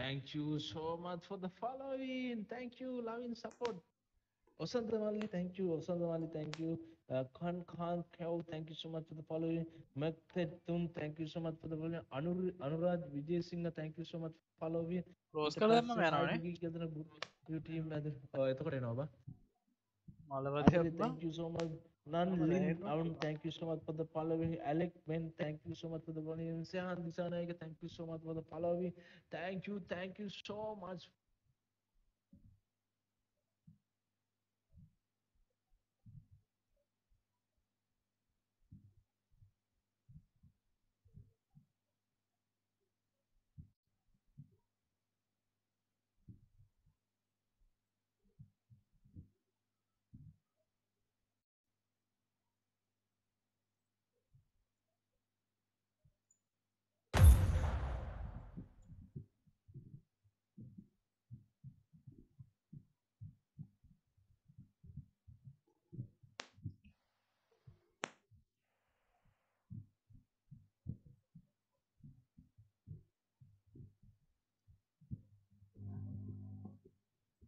Thank you so much for the following. Thank you, loving support. Osandamali, thank you. Osandamali, thank you. Uh, Khan Khan Kev, thank you so much for the following. Mektetun, thank you so much for the following. Anur, Anuraj Vijay Singh, thank you so much for following. Rose කළ දෙන්න යනනේ ගෙදන team ඇද එතකොට එනවා මලවද thank you so much Nan Lin. Arun, thank you so much for the following. Alec Ben, thank you so much for the following. Sehan Disanaika, thank you so much for the following. Thank you, thank you so much.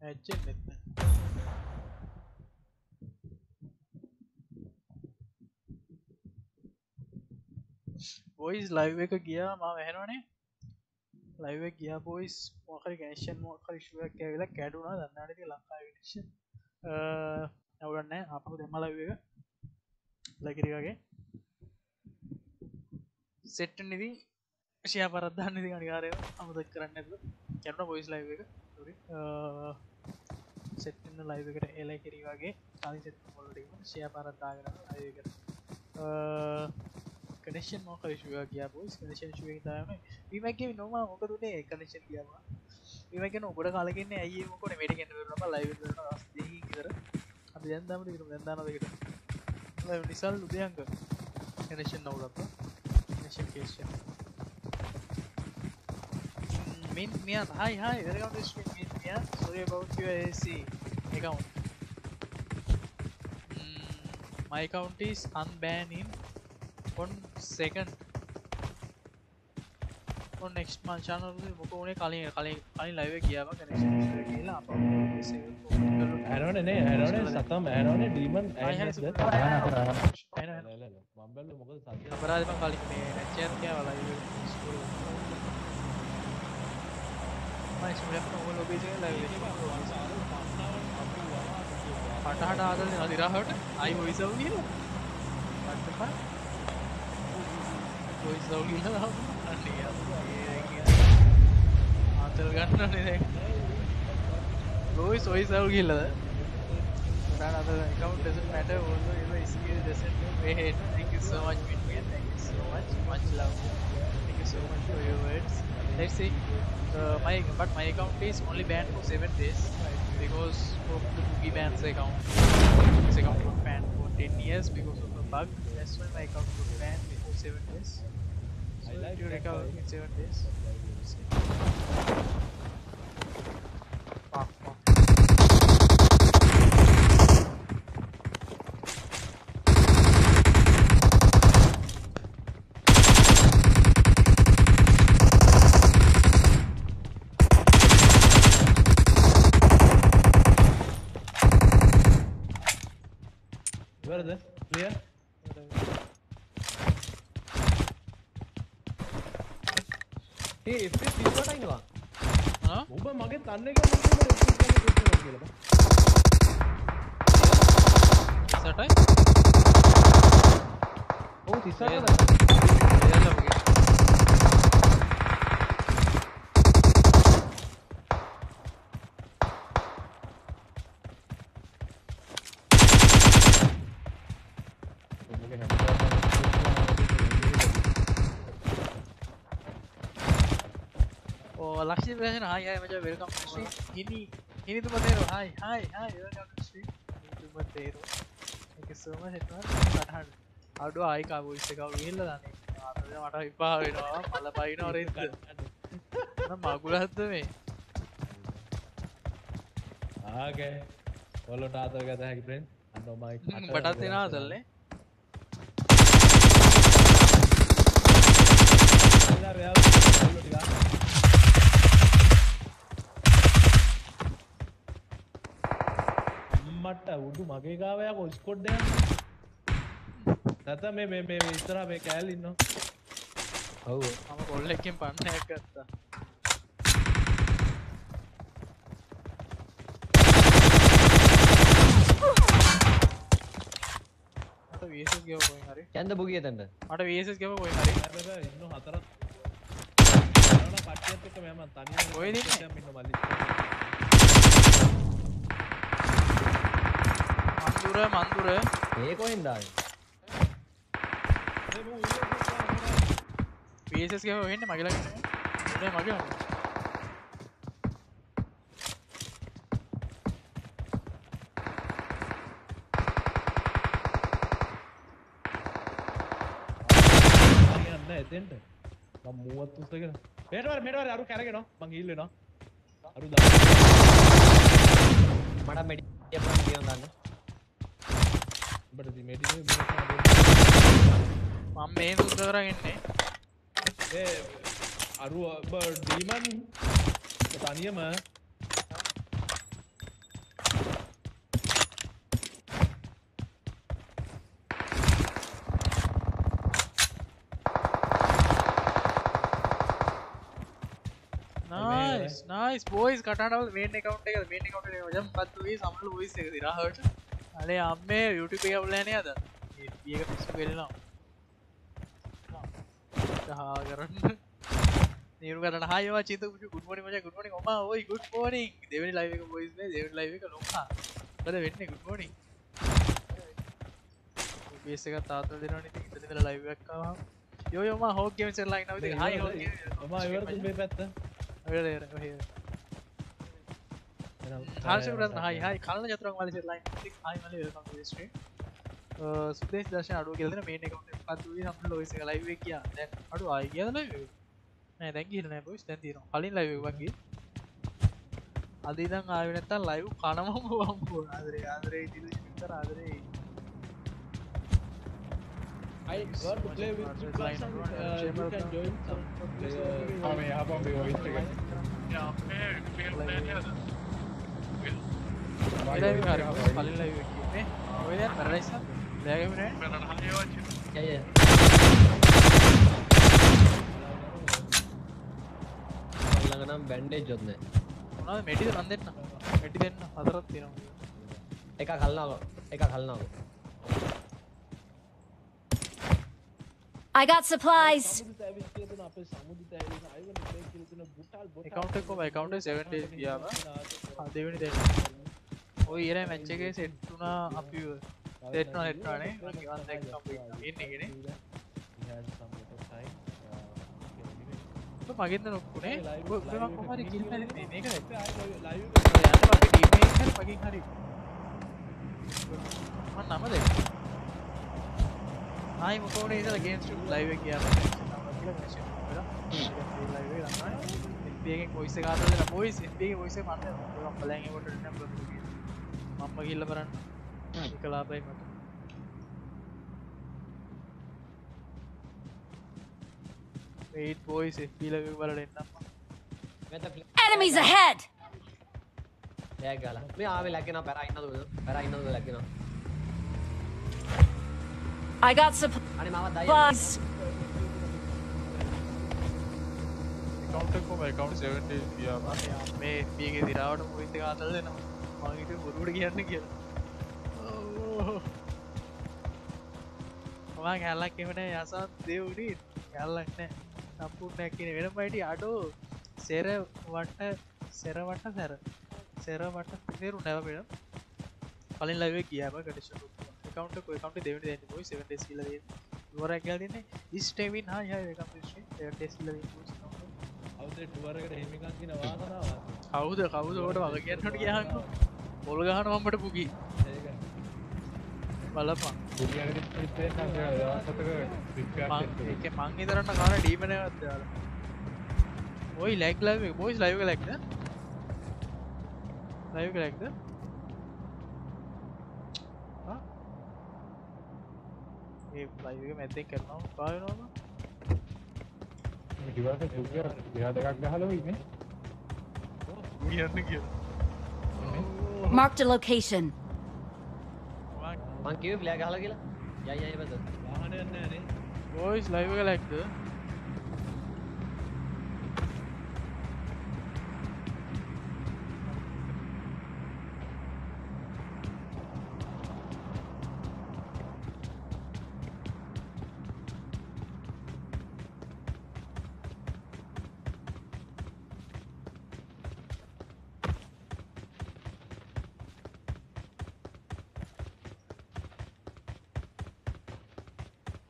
ඇච්චෙන් නෙත්න boys live එක ගියා මා වැහෙනවනේ live ගියා boys මොකරි ගනේෂන් මොකරිශුවක් ඇවෙලා කැඩුනා දන්නට ලංකා විනිශ ඇවරන්න අප දෙම ලයිව එක. ලකිරිවගේ සෙට්ට නිදී ෂය පරද්ධන්න නිති අනිකාරය අමදක් කරන්න ඇතු කැරන බොයිස් ලයිව එක. සෙට්න්න ලයිව එකට එලයි කිරී වගේ කාලි සෙට් මොලටීම ෂය පරත්දාගෙන අයකට කනේෂන් මොක ශුව කිය පොස් කනේෂන් ශුව තම විමැගේ නොම මොකදුනේ කනේෂන් කියම විමකන ඔබට කාලගන්න ඇයි මොකට මට කැන ම ලයිව කර අපි දැන්දමට කරු දැන්දානදකට Nisal උදයන්ක කනේෂන් නවලත් කනේෂන් කේෂන් Min Mian, hi hi, welcome to stream Min Mian. Sorry about your AC account. Mm, my account is unbanned in one second. on next month channel මොක උනේ කලින් කලින් කලින් live එක ගියාම connection issue එක කියලා අපව save ඇරෝනේ නේ ඇරෝනේ සතම් ඇරෝනේ ඩීමන් හරි, ඇයිද super. මම්බල්ල මොකද සත්‍ය අපරාධ මම කලින් මේ නැච් එක ගියා live එක මම ඉස්කෝලේ යන ඕගොල්ලෝ ඔබේ ඉතින් live එක හට හට ආදල්නේ අදිරාහට අයි වොයිස් අවු කියලා what the fuck? වොයිස් අවු කියලා අනේ ආතල් ගන්නනේ දැන් වොයිස් වොයිස් අවු කියලාද Not other account doesn't matter although you know skill doesn't wait thank you so much Midway thank you so much. Much love. Thank you so much for your words. Let's see uh, my but my account is only banned for 7 days because of the boogie bans account. This account was banned for 10 years because of a bug. That's why my account was banned before 7 days. So I like that recover in 7 days ඉවරද clear ඒ FPS 30ට ඉන්නවා Huh? ඔබ මගේ තන්න එක මොකද FPS කියලා සටයි ඔව් 38 Oh, Lakshmi Prasan, hi, hi, Maja, welcome to stream. Ini, ini tu Matero, hi, hi, hi, welcome to stream. Ini tu Matero. Thank you so much, everyone. Satahan. අඩු ආයි කා වොයිස් එක ගිහිල්ලා දාන්නේ. ආතද මට විපා වෙනවා. මල පයින්නවා රෙද්ද. මම මගුලක්ද මේ? ආගේ ඔලොට ආතල් ගත හැකි ප්‍රෙන්ඩ් අන්න ඔමයි බටත් එන ආතල්නේ. උඩු මගේ ගාවයක් ඔස්කොඩ්ඩ නැත මේ මේ මේ ඉතර මේ කෑල් ඉන්න ඔව්. මම කොල්ලෙක්කින් පන්නයක් ගත්තා. යන්ද බුගිය තැන්ට මට වීසස් ගෙව කොයි හරි. ඉන්න හතරත් පටියත් එක මෙම තනි ඉන්නේ? ඉන්න මල්ලි මන්දුර මන්දුර ඒ කොහෙන්දාය වීසස් ගෙව වෙන්න මගලගන්න මගේ යන්න එතෙන්ට මම මුවත් උස්සගෙන මේටවර මේටවර අරු කැරගෙන මං ඉල්ලෙනවා අරු දා මට මෙඩි කියන්න කියන්න දන්න උඹට මෙටි මම මේ සුද්ද කරගන්නේ ඒ අරු ඩීමන් තනියම. නයිස් නයිස් බෝයිස් කටනවල් මේන් එකකවන්් එක මේන් කට ජම් පත්තුගේ සමල ොයිස් එක දිරහට අනේ අම්මේ යුටි එක වලෑන අද? ඒක පිස්සු කෙරෙනවා හා කරන්න. නිරු කරන හයවා චිත ගුඩමනි මච. ගුඩමනි ොම ඔයි ගුඩ් මෝනිින් දෙවනි ලයික බොයිස් දෙව ලයික ලොකා බද වෙන්න? ගුඩමෝනිින් බේසක තාතල දෙනනි ඉතල ලයිවක්කාව යෝයම හෝකම සෙල්ලයි නවද හයි මේ පැත්ත කල ලයි හයිමල ස්ටේ සුදේශ දශ අඩු කෙල්න මේ එක පත්තු හම ලොයිස ලයිව කිය දැන් අඩු ආය කියල දැන් කියන්න බොස් තැතින කලින් ලයිව වගේ අදිදං ආයනත්තන් ලයිව් කනමම වම්පු ආදරේ ආදරේ තර ආදරේ I got to play with you guys and uh, you can join some player. Ah, men jag har bara en BH Instagram. Live හරි කලින් ලයිව කියන්නේ ඔය දැන් පැරඩයිස් ලෑගෙම නෑ යය ළඟනම් බැන්ඩේජ් ජොත්න මොනවද මෙටිද මන් දෙන්න මෙටි දෙන්න හතරක් තියෙනවා එක කල්නාව එක කල්නාව I got supplies. සමුදිත ඇවිත් කියලා දෙන අපේ සමුදිත ඇවිත් අයවන ප්ලේ කියලා දෙන බුටල් බොටල් account එක කොහම account එක 7 days ගියාම ආ දෙවෙනි දෙන්න ඔය ඊරේ මැච් එකේ සෙට් වුණා අපි සෙට් වුණා සෙට් වුණානේ මම ගිවන් දැක් කම්ප්ලීට් ඉන්නේ කෙනේ ඔබ මගෙන්ද නොක්කුනේ ඔබ මම කොහරි කිල් නැති මේක දැක්ක ලයිව් යන්න අපේ ටීම් එකේ හරි මගෙන් හරි මම නම දැක්ක ආයි මොකෝනේ ඉතල ගේම්ස් ලයිව් එක ගියාම කියලා මැෂන් කරලා ලයිව් එක ගන්නවා එක්බියගෙන් වොයිස් එක ආතල් දෙන වොයිස් එක්බියගේ වොයිස් එක මට මම බලන්න ඒක ලාභයි මට. FB ලයිව් එක බලලා එන්නම් Enemies ahead! ලෑග් ගාලා. මේ ආවේ ලැක්කෙන පැර ඉන්නද පැර ඉන්නද ලැක්කෙන I got supplies. අනේ මාව දයි account එක කොහම account 7 days ගියාම අනේ මේ එකේ දිරාවට එක ආතල් දෙනවා මම හිතුවේ බොරුවට කියන්න කියලා මම කැල්ලක් එමන යසත් දෙවුණී කැල්ලක් නෑ සම්පූර්ණයක් කියන වෙන පයිට අඩෝ සෙර වට සෙරවට සැර සෙරවට තේරු නැවපෙන කලින් ලව කියාම කටෂ කවන්ට කවන්ට දෙවට දෙන්න ොයි සට සිල වරක් ගලන්න ස්ටේවින් හා ය ටෙස්ල අවුදේ ටුවරකට හිමිකන් කියන වාසනාව කවුද කවුද ෝට වග කියන්නට කියහන්න පොල් ගහන මම්මට පුකි ඒක බලපා දුනියකට ඉතින් නම් දවසක රිප්පයක් එක මං ඉතරන්න කාන ඩීමනවත් ඔයි ලැක් ලව බොයිස් ලයිව ලැක්ද ලයිව ලැක්ද ඒ ලයිව මැත්තෙන් කරනවා. පායනවා දුකිය දෙහා දෙකක් ගහලා ඉන්නේ කියන්න කිය Marked a location. Thank you. Flag, hala gila. Yeah, yeah, yeah. Boys, live like this.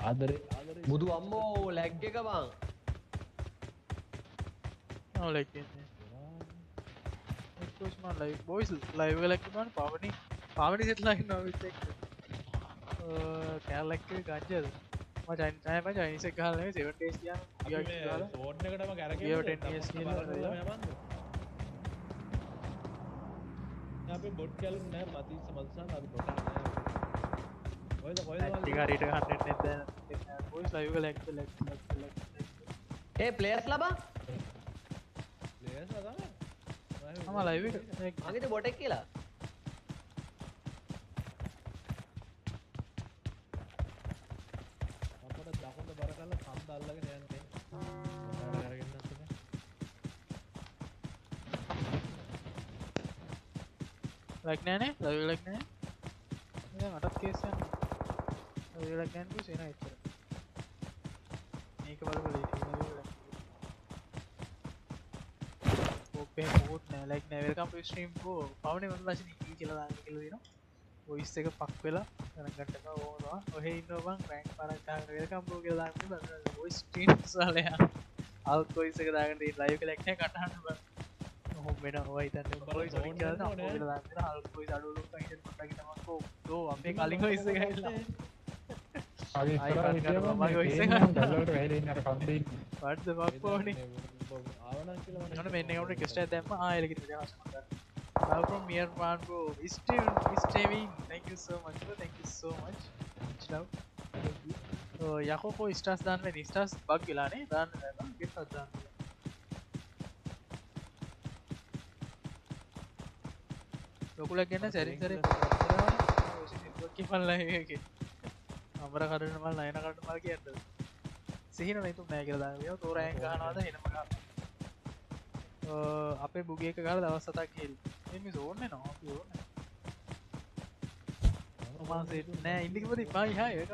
Live එක ලැක්ද ආදරේ ආදරේ බුදු අම්මෝ ලැග් එක බං ලයි බෝයිස් ලයිව ලැක් බන් පවනි පවනි සෙටලයි නොවිත කෑල්ලක් ගංජද මචයින් ෑම චයිනිස කාල සෙවටේස් කියන්න සෝට් එකටම කැරක ගියව 10 years කියලා අපි බොඩ් කැලුම් නෑ මතිස්ස මල්සන් අද බොඩ් ඔයද කොයිද ටිකාරීට හන්න බෝයිස් ලයිව ලැක් ලැක් ඒ ප්ලේස් ලබා ම ලයිව මගේද බොටෙක් කියලා අපට දකුණට බර කරලා කන්ද අල්ලගෙන යන්නේ අරගෙන නැත්නම් ලක් නෑනේ ලයිව ලක් නෑ මටත් කේසයන් ලක් ගැන්පු සෙන එච්චර මේක බලබල ඕපේ මෝට් නෑ ලයික් නැවල්කම් ස්ට්‍රීම් කෝ පවන වන ලශන කියලා කියලදන ඔයිස් එක පක් වෙලා ගනගටක ඕවා ඔහ ඉන්නවන් රැන් පරක් වෙල්කම්පෝ කියලා ස්ටීම් සාලය අල් කොයිසක දාගට ලයිව කලෙක්න කටහන්න තන්න අඩුලු පටමකෝ දෝ අපේ කලින් ඔයිස ගල්ලා මගේ ආයි ඉස්සරහ පටන් ගන්නවා. හිටියම මගේ මේ ඔයිස් එක තේරෙන්නේ ගල්වලට වැහිලා ඉන්න අර කන්දේ. ඉන්න. පට්ද පක්පෝනේ ආවනම් කියලා මම න මෙන්නකට කෙස්ට දැම ආයලකි Love from Mir man bro. Steven, Steven, thank you so much bro. Thank you so much. Much love. Uh, යකෝ කෝ ස්ටස් දාන්න වෙන ස්ටස් බක් වෙලානේ දාන්න වෙනවා ගෙට් එකක් දාන්න ලොකුලක් ගන්න සැරින් සැරේ කිපල්ල එක අමර කඩන මල් නයන කට මල් කියන්න සිහින නතු නෑ කියලා දාන්න තෝරෑන් ගහනවාද හෙනම ගන්න අපේ බුගේක ගල දවස් සතක් කියල් එම සෝන්න නවා ඕන මාසේ නෑ. ඉන්දිකපති මයි හා ඒක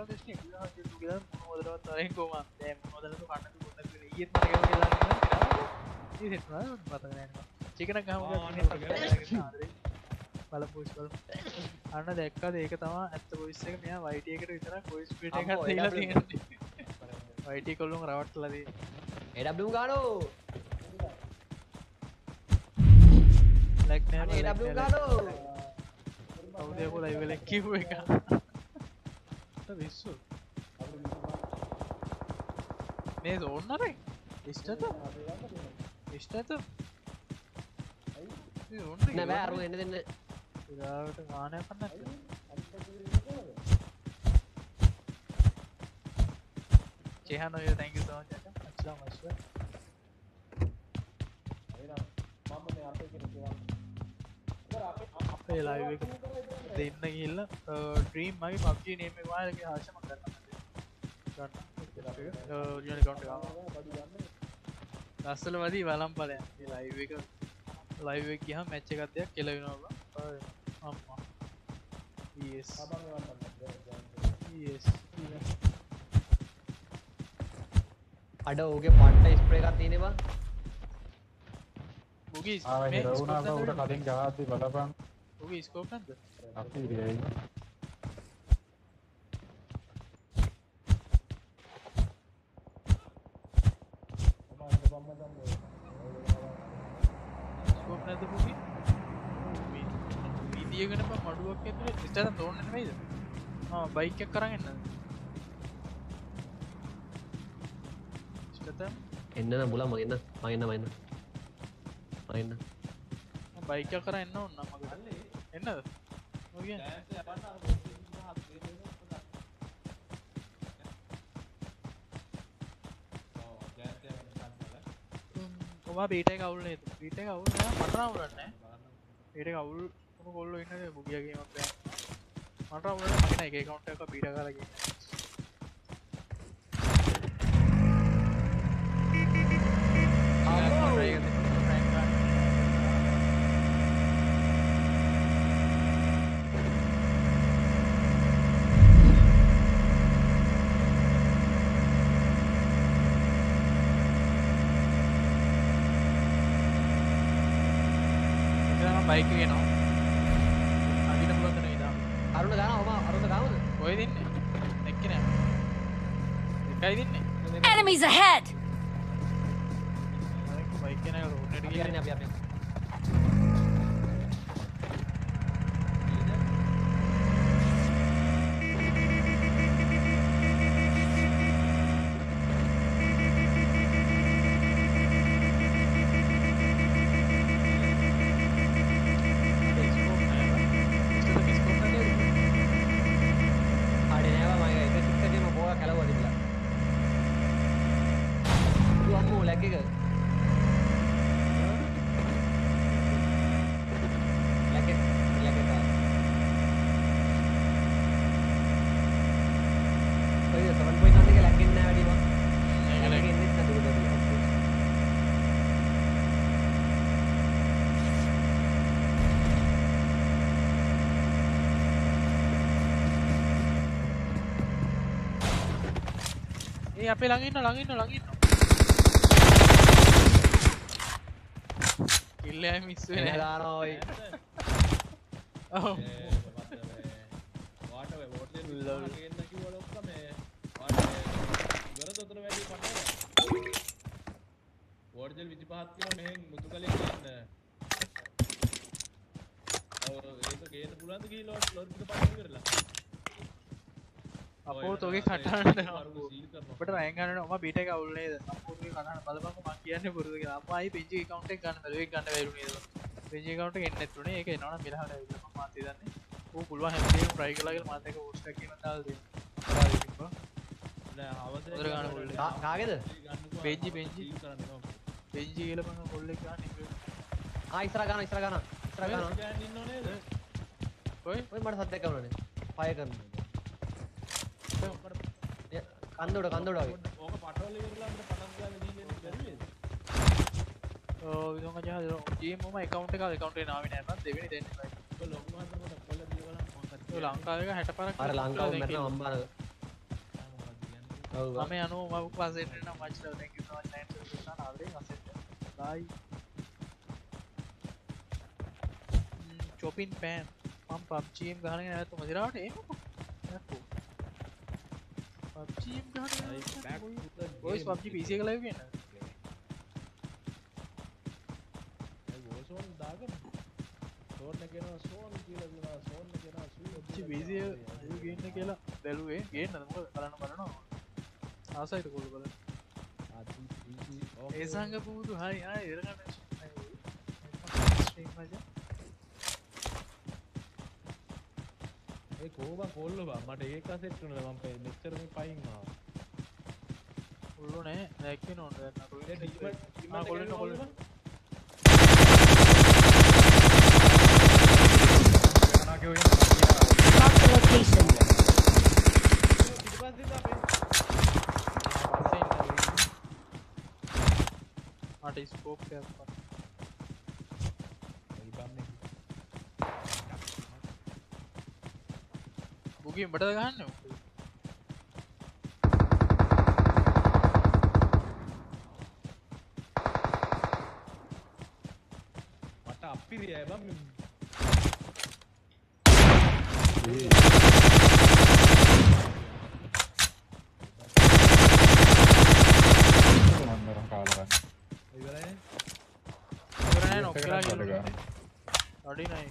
මොදරවත් තරෙන් කෝම මොදල කන්න චිකන බල පෝස් බල අන්න දැක්කද? ඒක තමා ඇත්ත පොයිස්ස එක මෙයා වයිටයකට විතර පොයිස් පිට. වයිට කොල්ලුම් රවට් ලදී එඩම් ගානෝ ලැක් නෑ ගානෝ කවුදයකු ලයිවල කිව් එක. විස්සු. මේ ඕන්නරේ ඉස්ටත ඉස්ටත නෑ අරු එන්න දෙන්න. ට ගානය පන්න චේහන ඔය තැක සෝච අච්ලා මස්ව අපේ ලයිව එක දෙන්න ගිල්ල ඩ්‍රීම් මගේ පබ්ජී නේම වාලගේ හාශම කරන්න ලස්සල වදී වලම් පලය ලයිව එක. ලයිව ගහ මැච්ච එකත්යක් කෙලවෙනවා අම්මා. Yes yes අඩ ඕගේ පට්ට ස්ප්‍රේ එකක් තියෙනවා බුගී ආව හිර වුණා බා උඩ කලින් ගහද්දි බලපන් බුගී ස්කෝප් නැද්ද අපි ඉරියයි ස්කෝප් නැද්ද බුගී වීදියගෙන බා මඩුවක් ඇතුලේ ඉස්සරහ තෝරන්න නෙමෙයිද ආ බයික් එක කරන් එන්න ඉස්සතම් එන්න නම් බුලා මගන්න මගන්න මන්න මන්න බයික කර එන්න ඔන්න මග එන්නද ඔගේ ඔවා බීට කවුල් නේද බීට කවුල් මටනාවරන්න ඒට කවුල් කොල්ල ඉන්න බුගියගේමක් මට ඔයාලා මගේ නෑ එක account එක බීට කරලා ගියේ ආ try කරලා තිබුණා prank කරන්න. ඉතින් මම බයික් එක එනවා අගින පුළුවන් තැන ඉඳන් අරුණ ගාන ඔම අරුණ ගාමද ඔය දෙන්නේ එක්කේ නෑ එකයි දෙන්නේ Enemies ahead! බයික් එක නෑ රෝඩ් එකට අපි ගිහින් යන්නේ අපි අපි ආඩේ නෑවා මගේ එක ටිකටේම බෝලා කැලවුවා තිබිලා දු අම්මෝ ලැග් එක ලැග් එක ලැග් එක ඔය 7.1 එක ලැග් එන්නේ නෑ වැඩි මම ලැග් එන්නේ නැතුව දුක ඒ අපේ ළඟ ඉන්න ළඟ ඉන්න ළඟ ඉන්න කිල්ලෑ මිස් එන වෙන දානවා ඔය ඔව් වාට වෝට ගන්න කිව්වල ඔක්කොම මේ වාට ඉවර දොතර වැඩි පටල වෝට්ජල් 25ක් කිලෝ මෙහෙන් මුතු කලේ ගන්න ඔව් ඒක ගේන්න පුළුවන්ද කීලෝ ලොර් පිට පටල කරලා අපෝ තෝගේ කටහඬ සීල් කරනවා. ඔබට රෑන් ගන්න ඔම බීට එක අවුල් නේද? අපෝගේ කටහඬ බලපන්කො මං කියන්නේ පුරුදු පෙන්ජි account එක ගන්න බැලුවේ ගන්න පෙන්ජි account එක එන්නේ මෙලහට මාත් එක post එකක් කියන්න දාලා දෙන්න අපරාධ කිව්වා නෑ අවසර උදර ගන්න පුළුවන්. කා- කාගේද පෙන්ජි පෙන්ජි කරන්න පෙන්ජි කියලා මම කොල්ලෙක් ගන්න ඉතින් ආ ඉස්සරහ ගන්න ඉස්සරහ ගන්න ඉස්සරහ ගන්න ගන්න ඉන්නෝ නේද? ඔය? ඔය මට සද්දයක් කවුනනේ ෆයර් කරනවා ය- කන්ද උඩ කන්ද උඩ වගේ ඕක පටවල ඉවරලා අපිට පටන් ගන්න දීලා බැරිද ඔව් විදුම ජහ ජීම් මම account එක account එකේ නාමේ නෑ මම දෙවෙනි දෙන්නේ බයි ඔය ලොකු මාතර කොට කොල්ල දීවලා මොකක්ද ඔය ලංකාවේ 60 පාරක් අර ලංකාව මැරෙන අම්බාන ඔව් මම යනවා මම පස්සේ එන්න නම් much love thank you so much thanks for the ආදරේ අසෙත් bye චොපින් පෑන් මම PUBG එක ගහගෙන නැවත මදිරාවට එන්නකෝ නැත්කෝ PUBG PC එක live වෙන්න. ගෝසෝන් දාගන්න සෝන් එනවා සෝන් කියලා සෝන් එක අයියෝ ගේන්න කියලා බැලුවේ. ගේන්නද මොකද බලන්න බලනවා. ආසයිට කොල්ල බලන්න. ඒ සංග පුරුදු හරි හරි ඉරගන්න ස්ට්‍රීම් මචං ඒ කෝබ කොල්ල බා මට ඒක සෙට් වුණා මම පේ මෙච්චර මේ පයින් ආවා. කොල්ලෝ නෑ. දැක්කේ නෝන දැන් අර ඒ ඩීමන් ආ කොල්ලෝ කොල්ලෝ Marked a location. පිටිපස්සේ අපේ මට ස්කෝප් එකක් පත් ඉබන්නේ බුගි උඹට ගහන්න මට අපිරියයි බම් මන්දරම් කාලරන්න ඉවරයි ඉවරනෑ නොක්කලා එකකට කියලා අඩි නයි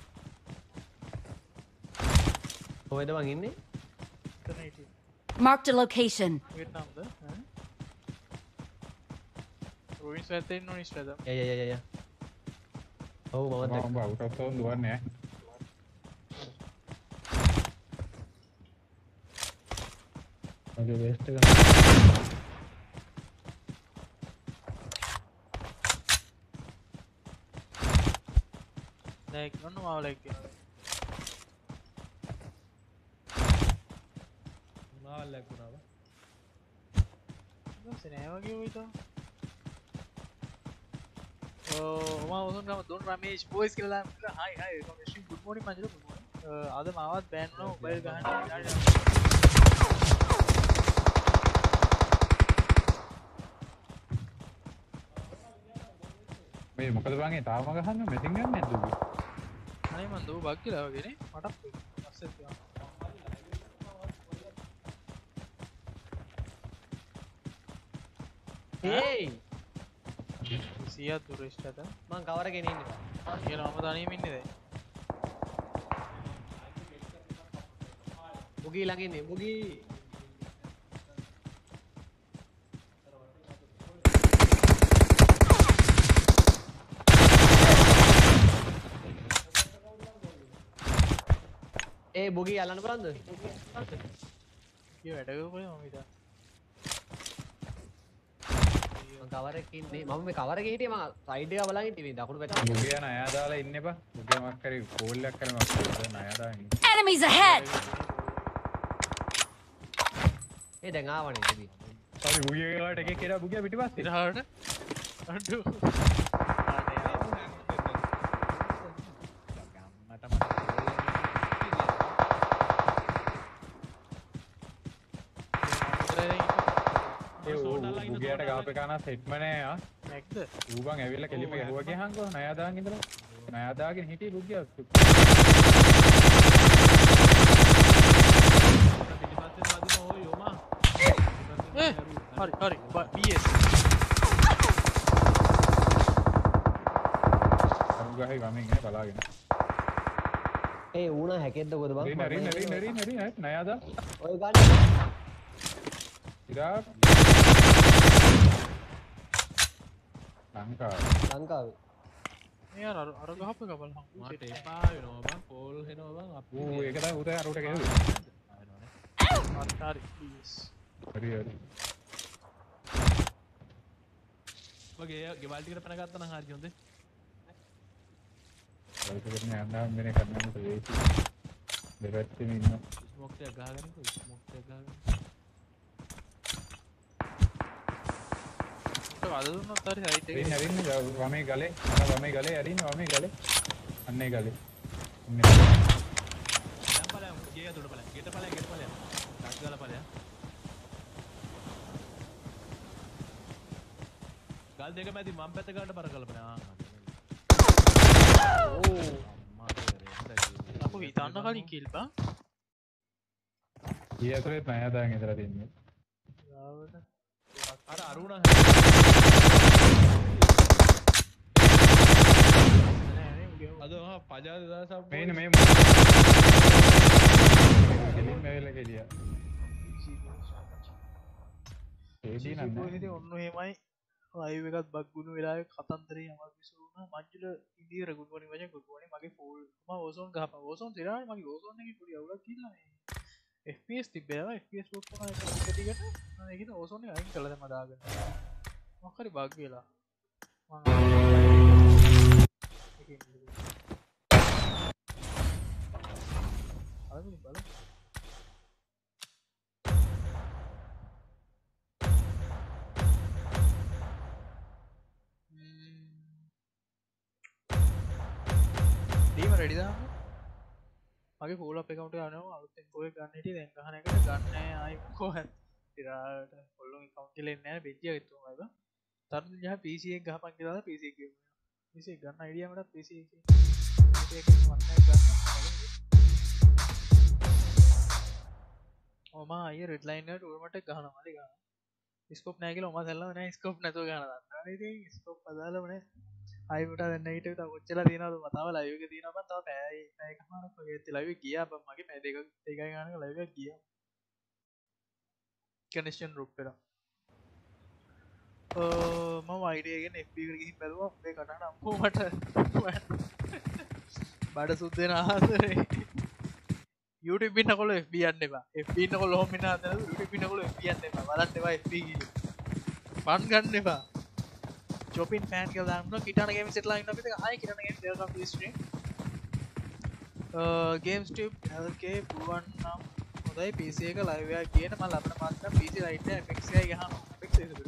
කොහෙද මං ඉන්නේ එතන හිටියේ Marked a location. වියට්නාම්ද? රෝවින්ස් වැත්තේ ඉන්න ඕනිස් වැද ය ය ය ය ය. ඔව් මම දැක්කා උඹ අවුටස්සෝන් දුවන්නේ. මගේ වේස්ට එක දැක් ඔන්න මාව ලයික් කරනවා ආල් ලැක්ුණාව නෑවගේ විත ඔම දුන් රමේශ් පෝස් කලා හයි හයි ගුඩමෝනි මජල අද මවත් බෑන්න උබල් ගහන්න මේ මොකද බංගේ තාම ගහන්න මෙසින් ගන්න නැද්ද අයි මන් දූ බක් කියලාවගෙන මටත් පස්ස ඒයි සියත් දුරේෂ්ටත මං කවරගෙන ඉන්නවා කිය නම තනීමින්නේද මුගී ළඟින්නේ මුගී ඒ බුගී අල්ලන්න බලන්ද කිය වැඩකපය මමිතා කවරකින්නේ මම මේ කවරක හිටියේ මම සයිඩ් එක බලන් හිටියේ මේ දකුණු පැත්තේ. මුගය නයා දාලා ඉන්න එපා. මුගය මක් කරේ කෝල්ලක් කරේ මක් නයා දාගෙන Enemies ahead! ඒ දැන් ආවනේ තිබි අපි මුගය ගාවට එකේ කියලා මුගය පිටිපස්සේ. ඉරහට අඩු මුගයට ගාපේ කන සෙට්ම නෑ ආ. නැක්ද ඌබන් ඇවිල්ලා කෙලිම ගැහුවා ගියහන්කෝ නයා දාගෙන ඉඳලා. නයා දාගෙන හිටියේ යෝමා හරි හරි බස් අනුගහයි ගමින් ඉන්නේ බලාගෙන. ඒ ඌණ හැකෙද්ද කොද බං? රින් රින් රින් රින් රින් නයා දා ඔය ගන්න. ඉරා ලංකා ලංකාවේ මේ අර අර අර ගහප කබල් මට එපා වෙනවා බං කෝල් හෙනවා බං අපි ඌ ඒක තමයි උතේ අරුට ගෙව්වේ හරි ප්ලීස් හරි හරි වගේ ගෙවල් ටිකට පැන ගත්තා නම් හරි හොඳේ ඒක කරන්නේ අන්දාම් වෙන කරන්න තේසි දෙපැත්තෙම ඉන්න ස්මොක් එකක් ගහගන්නකෝ ස්මොක් එකක් ගහගන්න අද දුන්නත් හරි රින් එක. රින් වමේ ගලේ අර වමේ ගලේ අරින්න වමේ ගලේ. අන්නේ ගලේ. අන්නේ දැන් බලයන් ගේ ඇතුළට බලයන් ගෙට බලයන් ගෙට බලයන් ටක් ගාලා. බලයන් ගල් දෙක මැදි මම පැත්ත ගන්න බර කල්පනා ආ ඕ අප හිතන්න කලින් කිල් බා. ඊ ඇතුලේ නෑ දාගෙන ඉඳලා තින්නේ අර අරුණ අද මහා පජා දෙදසක් මේන මේ කෙලින් මෙවෙල කෙලිය ඔන්න හෙමයි අයි එකත් බක්ගුණු වෙලා කතන්දරේ යමක් විසුන මංජුල ඉදිර ගුණවනි වච ගුණවනි මගේ ෆෝල් ම ඕසෝන් ගහ ඕසෝන් සිරා මගේ ඕසෝන් පොඩි අවුලක් කියලා FPS තිබේවා FPS ටිකට. ඒකට ඕසෝන අයින් කළද මදාගන්න මොකරි බක් වෙලා. බල ඩීම රෙඩිදා මගේ පූල අප එකකට යනවා අලුත්තෙන් පොය ගන්නට දැන් ගහන එකට ගන්න අයිකෝ තිරාට කොල්ලො කවන්ටිලෙන් නෑ බෙජ්ජ එතුමයිද තර ජහ පිසිය ගහපන් කියලා පිසි පිසි ගන්න අයිඩියමට පිසි ඕම අය රෙඩ්ලයින්න ටුවමට ගහන මලි ගන්න. ස්කෝප් නෑගල ොම සල්ල නෑ ස්කෝප් නැතු ගන්න ස්කෝප් අදාලමනේ අයිට දෙන්නට ඔච්චල තියනද මතාව ලයක තියනම තා පෑයි පැයකමනක් ති ලව කිය මගේ පැදක එකයි ගන ලව කිය කනේෂන් රුප්පෙර ම වයිඩයගෙන එපිගිහි බැලවා. මේ කටන අම්පෝමට බඩ සුද්දෙන ආසරේ යුටපින්න කොල එබියන්න එවා එපින්න කොල හොමින පිනකොල එබියන්න එවා බලන්න එවා එප පන් ගන්න එපා. චොපින් පෑන් කලන්න කිටන ගේම සිටලා ඉන්න පිට හය කරන ගේම් ගේම්ස් ටිප් ඇල්කේ පුළුවන් නම් හොඳ හොඳයි. පිසි එක ලයිවයා කියන ම ලබන මාත්ත පිසි ලයිට ෆෙක්ෂය ගහ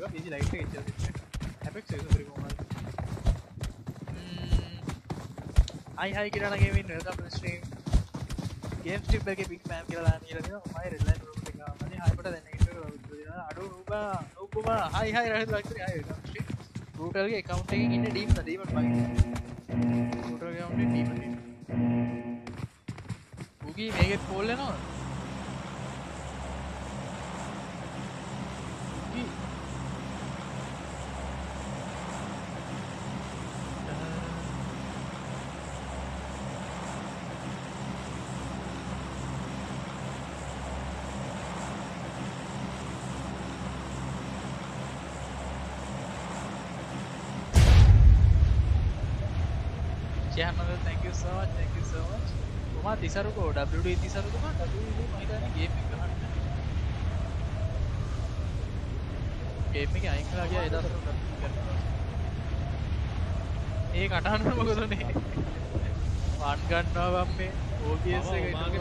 පිසි ලයිට අයි හයි කරනගේ වින් වෙල්කම් ස්ට්‍රීම් ගේම් ටිප්ගේ පික් පෑම් කියලා නිරද මයි රෙල්ලයි මන හයිපට දැන අඩු රූප ඔකුම හයි හයි රහ ලක් රූටල්ගේ කවුන්ට ඉන්න ඩීම් දීමට මගේ. රූටල්ගේ ඩීම උගේ මේකෙත් පෝල්ලනවා චයන්නද thank you so much thank you so much තිසරුකෝ WD තිසරුතුමා WD මහිතන ගේම් එක ගහන්න. ගේම් එක අයින් කළා ගියා එදා ඒ කටහඬ මොකදනේ වන් ගන්නවා බම් මේ OBS එක මාගේ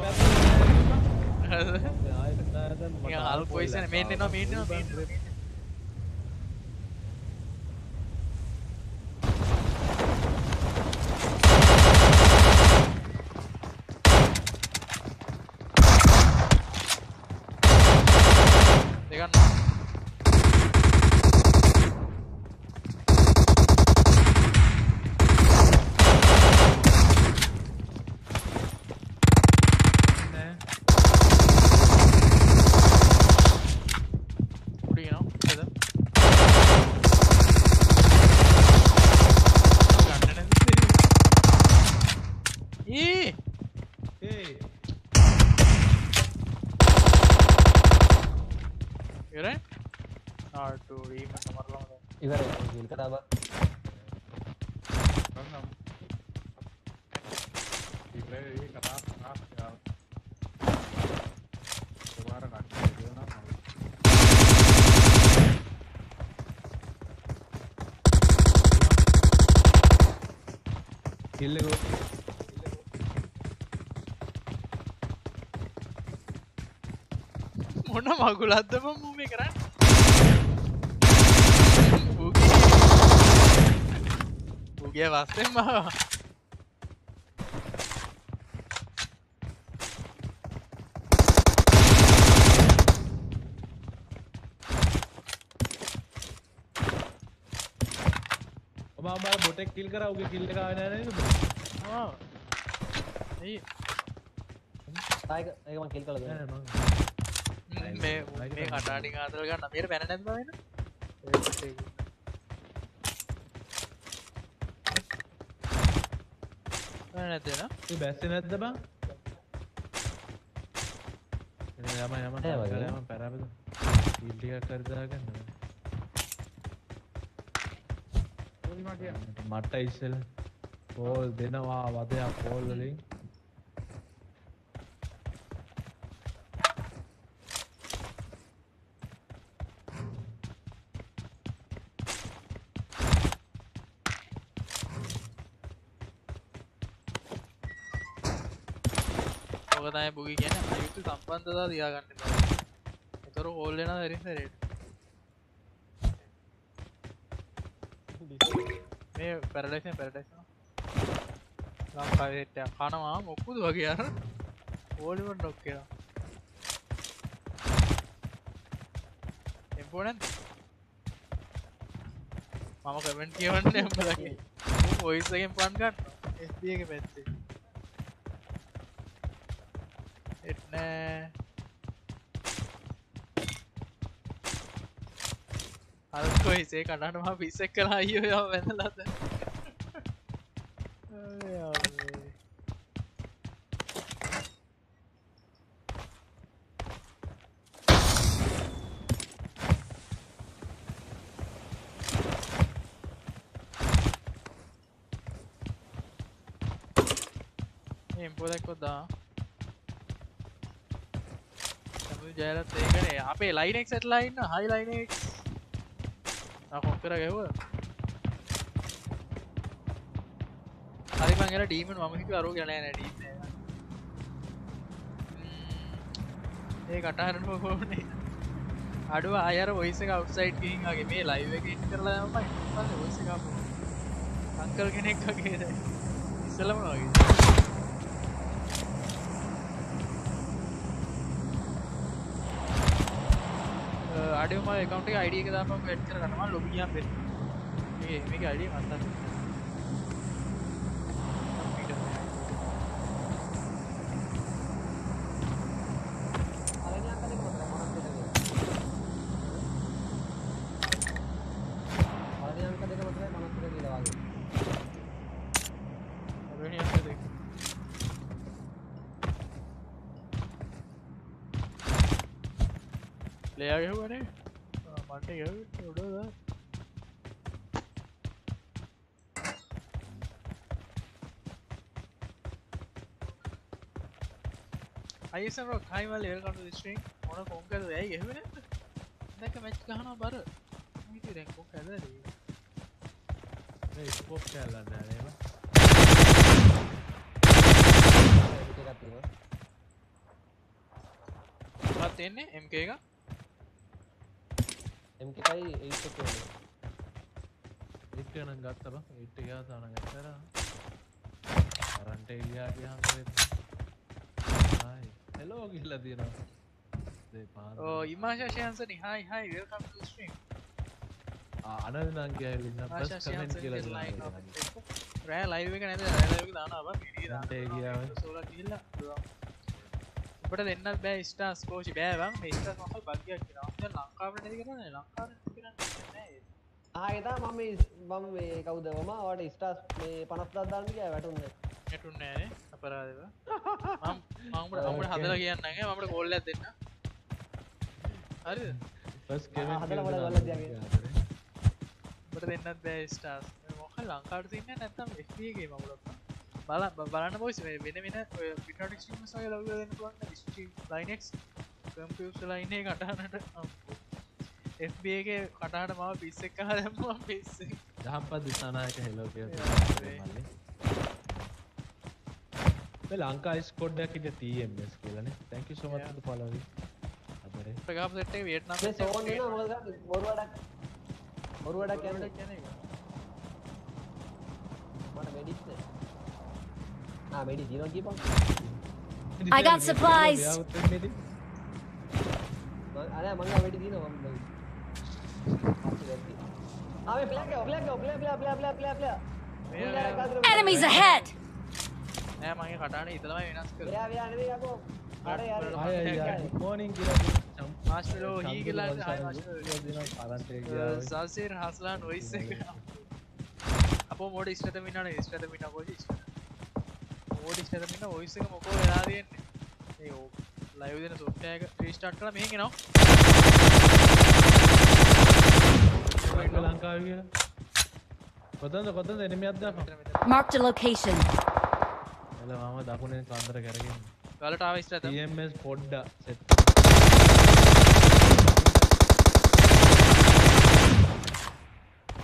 නිකන් හල් පොයිසන් මේන්න එනවා මේන්න එනවා මේන්න එනවා දෙකන්න උඩිනවා එද ගන්න නැති ඊ ඉවරයි ආටු රීමට මරලම ඉවර කිල් කතාව කිල්ලකෝ මොන මගුලත්දම මූම කරන්න උගේ වස්සෙන් මවා ඔබ අම්බාර බොටෙක් කිල් කර උගේ කිල්ල කාන නේද ඒ තායක ඒකම කිල් කළ නෑ මං මේ මේ කටාඩි ආතර ගන්න. මේට පැන නැත්ම වෙන? නැතින බැස්සේ නැද්ද බං? යම යම. යම පැරාපද. කිල් ටිකක් කරදාගන්න මට ඉස්සල පෝල් දෙනවා වදයක් පෝල් වලින් ඕක තමයි බුගි කියන අයුතු සම්බන්ධතා තියාගන්න බෑ. ඒතර හෝල් වෙනවා දෙරින් දෙරේට. මේ පැරඩයිස් පැරඩයිස් ලංකාවේ හිටියා කනවා මොකුද වගේ අර ඕලිවර් ඩොක් කියලා. එම්පෝ නැද්ද? මම කමෙන්ට් කියවන්නේ උඹලගේ. වොයිස් එකෙන් පන් ගන්න. SD එකේ පැත්තේ. එත්නෑ අල්කො හිසේ කටනම පිස්සෙක් කලා අයෝ ය වැඳලද එම්පෝදැක්කොදා ජයලත් ඒකන. අපේ ලයිනෙක් සැටලයින්න හයි ලයිනෙක් කොක්කර ගැව හරි මංගල ඩීමන් මමහික අරු ගැන නැඩීම ඒ කටහරන කෝනේ අඩුව අයර ඔයිස එක අවසයිට් ගහින්ගේ මේ ලයිව එක ඉට කරලා ම ඔයිස එක අංකල් කෙනෙක් වගේද ඉස්සලම වගේ අඩම කවන්ට අඩිය එක දම වැඩ් කරනවා ලොබියම් පෙ මේක අඩිය මත්ත පළවෙනි අංක දෙක මොකද මොනවද දෙකේ පළවෙනි අංක දෙක මොකද 52 කියලා වගේ ලයාගවනේ මට උඩද අයිසර කයිවල් ඒකට ස්ට්‍රීම් මොන කොංකද ඇයි එහවෙන දැක මැච් ගහන බර. රැකො ඇද ස්කෝප් කැල්ලන්න නේම පත් එන්නේ එම්ක එක MK කයි 8 එක වෙන්නේ ඉට්ටනම් ගත්තබ ඉට්ට ගා තන ගත්තර කරන්ට එල්යාගේ හංකර හෙලෝ ගිල්ල තියෙනවා. ඕ ඉමාශාශයන්ස නිහයි හයි වෙල්කම් ස්ට්‍රීම් අනදනංගේ ඇවිල්න්න පස් කමෙන්ට් කියලා රෑ ලයිව එක නැද? රැලක දානවා රන්ට ගියාව සෝල කියල්ල අපට දෙන්න බෑ ස්ටාස් කෝචි බෑවම් ස්ට මහල් බගයක් න ලංකාවට නැති කරන ලංකාර ආගෙතා මම මම මේ කවුද? මම වට ස්ටාස් මේ පනස්දා දාන්න කිය වැටුන්නේ. නැටුන්නෑන අපරාධව මමට මට හදල කියන්නගේ මට කොල්ල දෙන්න. හරි. බට දෙන්නත් බෑ ස්ටාස් මොක ලංකාට තින්න නැත්තම් FPගේ මමුලක් බල බලන්න පොයිස් වෙන වෙන පිටට ීමසගේ ලව දෙන්න ලයිනෙක් කම්පියස් ලයින්නේ කටහනට FBගේ කටහට මාව පිස්සෙක් හරම පිස්ස දහම්පත් දිසානායක හෙලෝ කිය ලංකා ස්කොඩ්ඩක් ඉට තම්ස් කියලන තැක සොමත් පලවි අදරේ. ප්‍රගාපට වියට්නම් මේ සෝන් වෙන මොකද? බොරු වැඩක්. බොරු වැඩක් යන්නේ මට මෙඩිස් නෑ ආ මෙඩි දිනවා කියපන්. I got supplies. අනේ මං මෙඩි දිනවා මම ආ මේ ෆ්ලැග් එක ෆ්ලැග් එක flag flag flag flag flag flag Enemies ahead! නෑ මගේ කටාන ඉතලම වෙනස් කර මෝනිින් මාස්ටලෝ හී කියලා සල්සේර් හස්ලා නොයිස් එක අප මෝඩ ස්ටත මින්නන ස්ටත මින්න පොජි මෝඩ ස්ටත මින්න ඔයිස එක මොකෝ වෙලා තියෙන්නේ? ඒ ලයිව දෙන සොට්ටයක ්‍රීස්ටාට් කර මේක නවා ලංකාව කියලා. කොතන්ද කොතන්ද? එනම අදදාම Marked a location. එල මම දකුණෙන් කන්දර කරගෙන ගලට ආව ස්ටත TMS පොඩ්ඩ සෙත්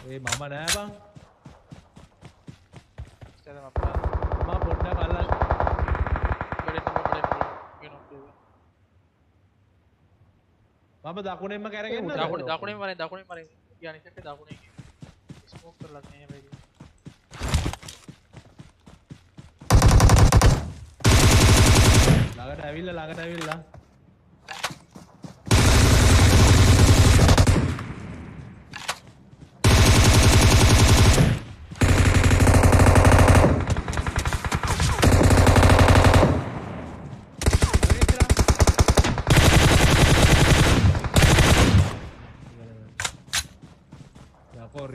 ඒ මම නෑබං මා පොඩ්ඩ කල්ලා මම දකුණෙන්ම කැරගෙන දකුණ දකුණේ මර දකුණේ මර යනකට දකුණේ ස්මෝක් කරලා නැහැ බැරි ළඟට ඇවිල්ල ළඟට ඇවිල්ලා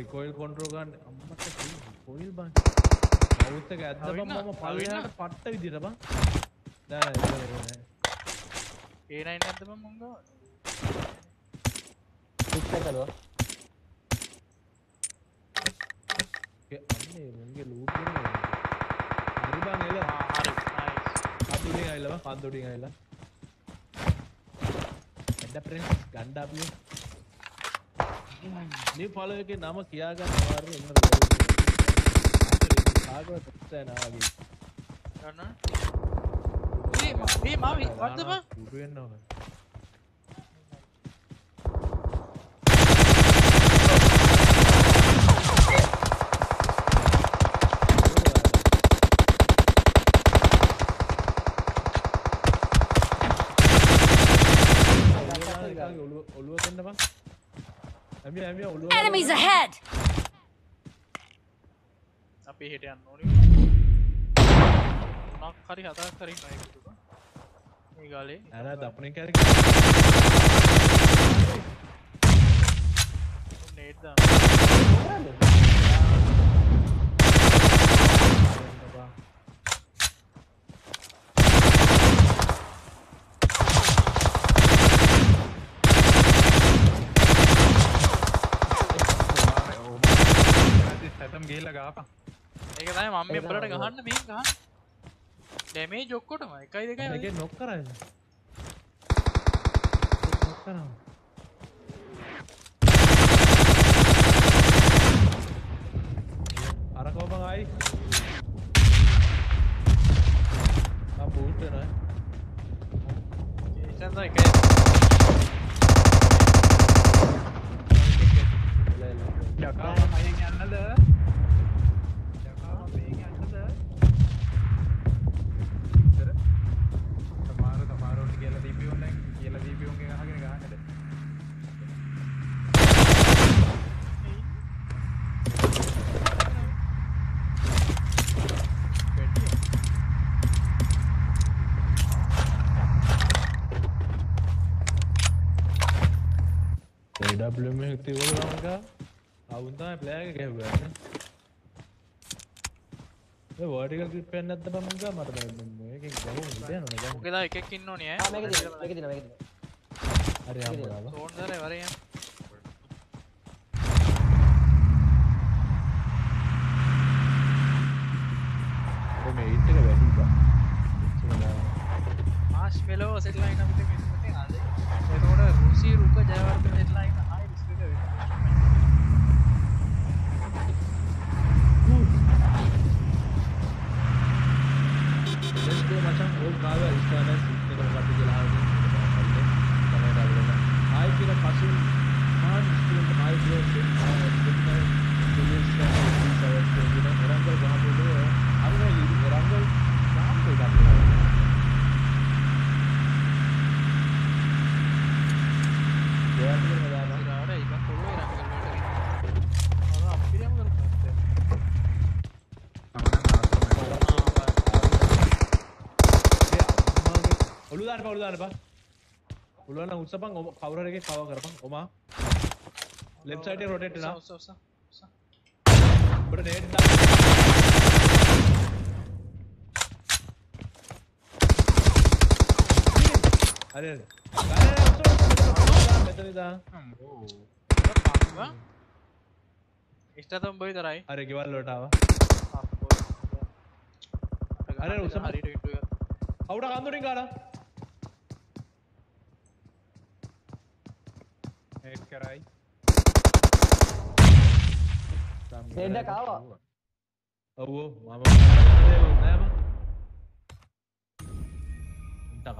රිකොයිල් කොන්ට්‍රෝ ගන්න අම්මට කොයිල් බං අවුත්තක ඇත්ත බම් මම අවින්න. පට්ට විදිර බං ඒ නයින් නැද්ද මම පික්ස් එක කළා අන්නේ මුන්ගේ ලූට් හරි බං එල හරි නයිස් කඳුඩින් අයිලව කන්දුඩින් අයිලා එඩ ප්‍රින්ස් ගණ්ඩාපිය මේ පල එක නම අමාරු තත්සෑනාවගේ ගන්න ඒ ඒ මාවි වද්ද බං කුඩුවෙන්න Hey mavi warte mal. Enemies ahead. අපි හිට යන්න ඕනේ. මොනක් හරි හතරක් හරි නයි ඒ ගාලේ ඇන දපනින් කැර නේට් සැතම් ගේල ගාපා ඒක තයි මම මේ බලට ගහන්න මේ ගහන්න ඩැමේ ජොක්කොටම එකයි දෙකයි එක නොක් කරන්න නොක් කරන්න අරකෝබං ආයි බූට්න ඒෂන්ද එකයි යකා වඩික පෙන් ඇත්ත පමග මට ගහ න ඔකෙලා එකක් ඉන්න ඕනිය ආ මේක දින මේක දින මේක දින හරි අම්බලාව ඕන්දර වරය මේ ඉට්ක වැඩිපා මාස් මෙලෝ සෙටලයින් අපිට මෙ අද එතකොට රුසි රුක ජයවර්ත හෙටලයින් ආයි විස්ක මචන් ඕ කාව ස්ථාන සිද්ධ කර කට කියලා ආයි කියලා පසු මාන් ස්ටීම් ආයි කියලා රංගල් ගහපුවෝ අරගල් රංගල් ගහපුවෝ ගන්නවා දෙයක් දානවා ඉරාට එක කොල්ලෝ රංගල්ලට අපිරියම කර ඔලු දාන්න ඔලු දාන්න බා පුළුවන් නම් උස්සපන් ඔම කවුරු හරි එකේ කව කරපන් ඔමා ලෙෆ්ට් සයිඩ් එක රොටේට් වෙනවා ඔබට නේට් දාන්න හරි හරි මෙතන දා ඉස්ටතම් බොයි තරයි හරි ගෙවල් වලට ආවා අර උසම. හරිට ඉටුව කවුට කන්දුරින් කාලා ඒත් කරයි හෙඩ් එක ආවා. ඔව්ෝ මම නෑම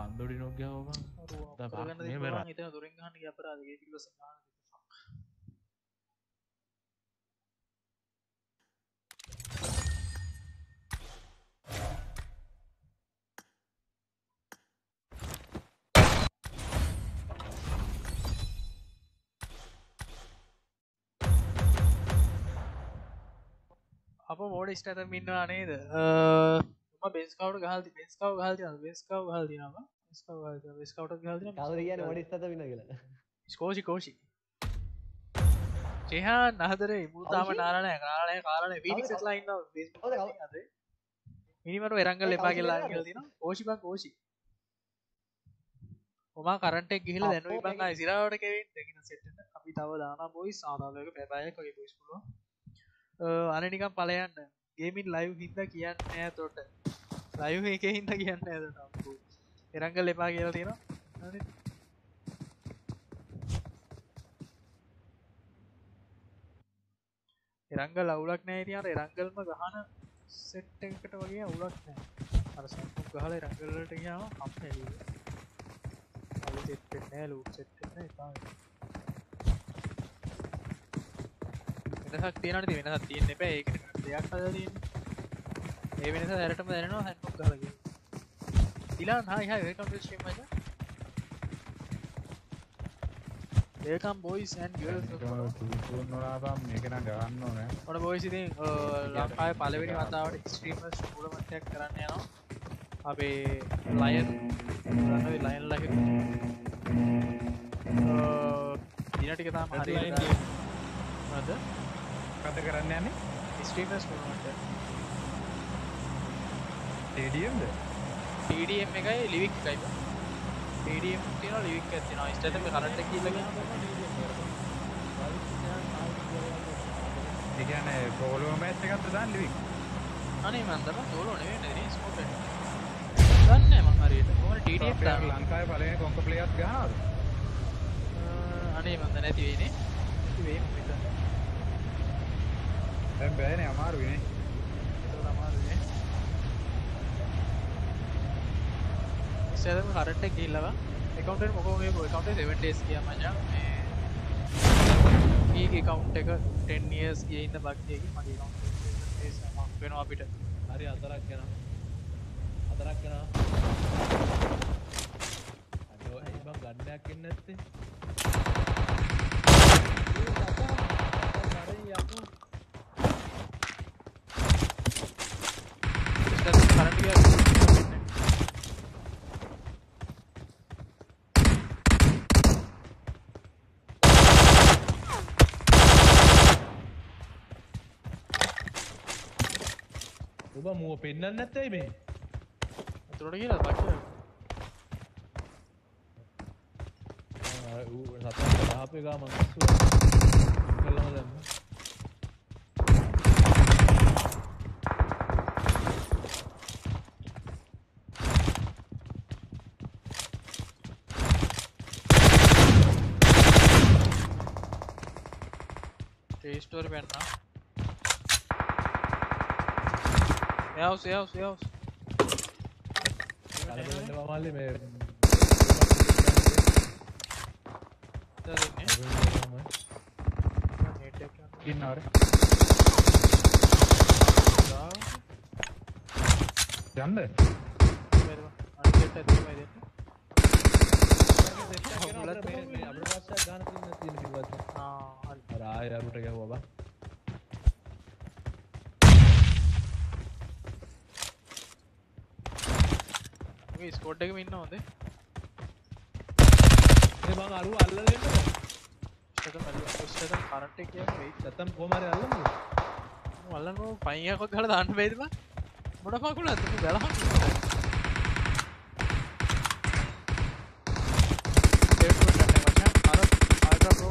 කන්දොඩි නොග්‍යාවම ගන්න මේ හිතන දුරින් අප මෝඩ ස්ටතම ඉන්නවා නේද? ම බෙස්කවට ගහල් බෙස්කව හල් බෙස්කව හල් දිනම ස්කව බෙස්කවට ගල් කවුද කියන්නේ මොඩිස්තත වෙන කියලා? ස්කෝෂි කෝෂි චෙහා නහදර මුතාම? නාරණය කාලය කාලන පිනික් කවුද? ලයින්න කවුද? කවුද? මිනිමට එරංගල් එපා කියලා? තින ඕෂිපක් කෝෂි ඔමා කරට ගිහිල අපෝ දැනුයි බං මේක- සිරාවට කෙවින් දෙගෙන සෙට්ට අපි තව දාන බොයි සාධාවක පැබයකගේ බොයිස් පුළුව අනනිකම් පලයන්න ගේමින් ලයිව් හින්ද කියන්න නෑ තොට ලයිව් එක හින්ද කියන්න ඇද එරංගල් එපා කියලා තියෙන එරංගල් අවුලක් නෑ තියාට එරංගල්ම ගහන සෙට් එකට වගේ අවුලක් නෑ. අර සම්පු ගහල රංගල්ලට කියාව හම් සෙට් නෑ ලූ සෙට් එපා වෙනසක් තියෙනට වෙනසක් තියන්න එපා. ඒක දෙයක් හද තියන්න. ඒ වෙනස දැරටම දැනවා හැන්නුම් ගලගේ ඉලා හා හා වේකම් ස්ට්‍රීම් මචං welcome boys and girls. නොලාබම් මේකන ගන්න ඕන. ඔන බොයිස් ඉතින් ලංකාය පලවෙනි වතාවට ස්ට්‍රීමස් ටූලමටයක් කරන්න යනවා. අපේ ලයන් ලයින් ලහ දිනටික තාම හරි Line මද කත කරන්න යන්නේ? ස්ට්‍රීමස් ටූලමට ටඩියම්ද පඩම් එකයි ලිවික් එකයිම පඩම් තින ලිවික් ඇතින ස්ටතම කරට කියලගෙන එකන පෝලෝ මෑච් එකත් දන් ලිවික් අනේ මන්දර සෝලෝ නෙවෙයි ස්කෝට දන්න මහරියට ඕන ටඩම් තාම ලංකායි පලන කොංක පලේත් ගහද අනේ මන්ද නැති වෙයිනේ. වේ මෙත දැන් බෑන අමාරුවනේ සම කරට කිල්ලව එකකට මොකේ කොට සෙවටස් කිය මජා ඒ කවුන්් එක ටෙන්නියස් කියඉන්න බක්තියකි මගේ කවු් වෙන අපිට හරි අතරක් කෙන අතරක් කෙන අඩෝ ඇයි බං ගන්නයක් එන්න ඇත්තේ කරටිය ඔබ මුව පෙන්න්න නැත්තයි මේ තුරට කියලා බක්ෂ සත රාපයකා මංස්සු කල්ලම යවස් යවස් යවස් කලන්න මල්ලි මේ ඉන්නවර යන්ද අපට පස්ස ගාන තින්න තියෙන පිවත් රාය අරුට ගැහවා ස්කෝට් එක ඉන්න හොඳේ. ඒ බං. අරු අල්ලලන්න ස්ට කරට කිය වෙයි සතම් කෝමරය අල්ලන්න වල්ලන පයියකොත් හල දාන්න බේදම මොට පකුල ඇත බැල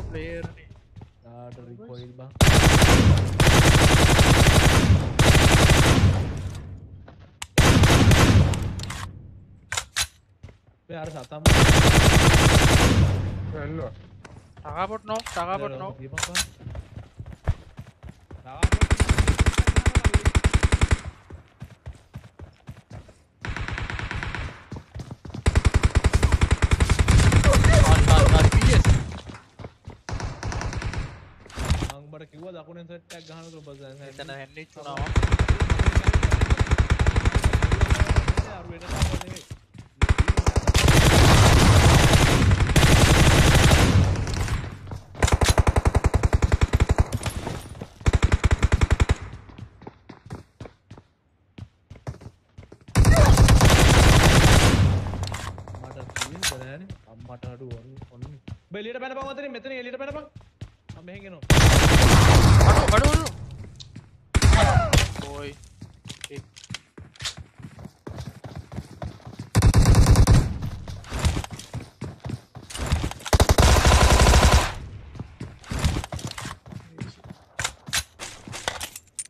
ප්ලේරනේ ට රිකොයිල් බං අර සතම් වෙල්ලෝ ටකාපොට් නෝ ටකාපොට් නෝ මංබට කිව දකුණෙන් සට්ටක් ගහනතු බස එතන හැන්ඩිච්චුනාව මට කරන අම්මට අඩු ඔන්න ඔන්න බෙලිට පැන පවතන මෙතන එලිට පැනප අමහෙගෙනවා බඩු බෝයි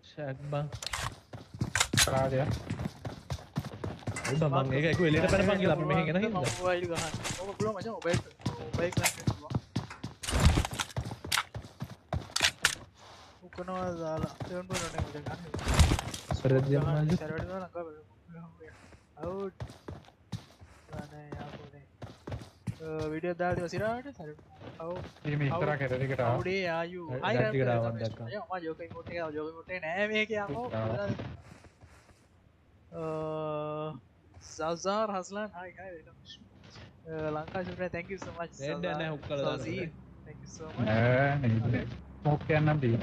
ශැක් බං රාජය උඩ මං ඒක එක එලිට පැනපන් කියලා අපි මෙහෙ ගෙන හින්දා මොබයිල් ගහන්න ඕක පුළුවන් මචං මොබයිල් මොබයිල් ගන්න පුළුවන් උකනවා දාලා තෙවන් පොරට ගන්න පෙරදියම් මල්ලි. සරවට ලංකා අවුට් විඩිය දාට සිරාට සර ීම ඉස්තර කෙරදිකට අවුඩේ ආයු. ඒ ටිකට ආවන් දැක්කා. ජෝක කොට ජෝක කොට නෑ මේක සවසාර් හස්ලන් හයි ලංකා චුට තැක සමච් නේද නෑ හුක් කළා දාන්න. thank you so much ඈ නේ ස්මෝක් යන්නම් දී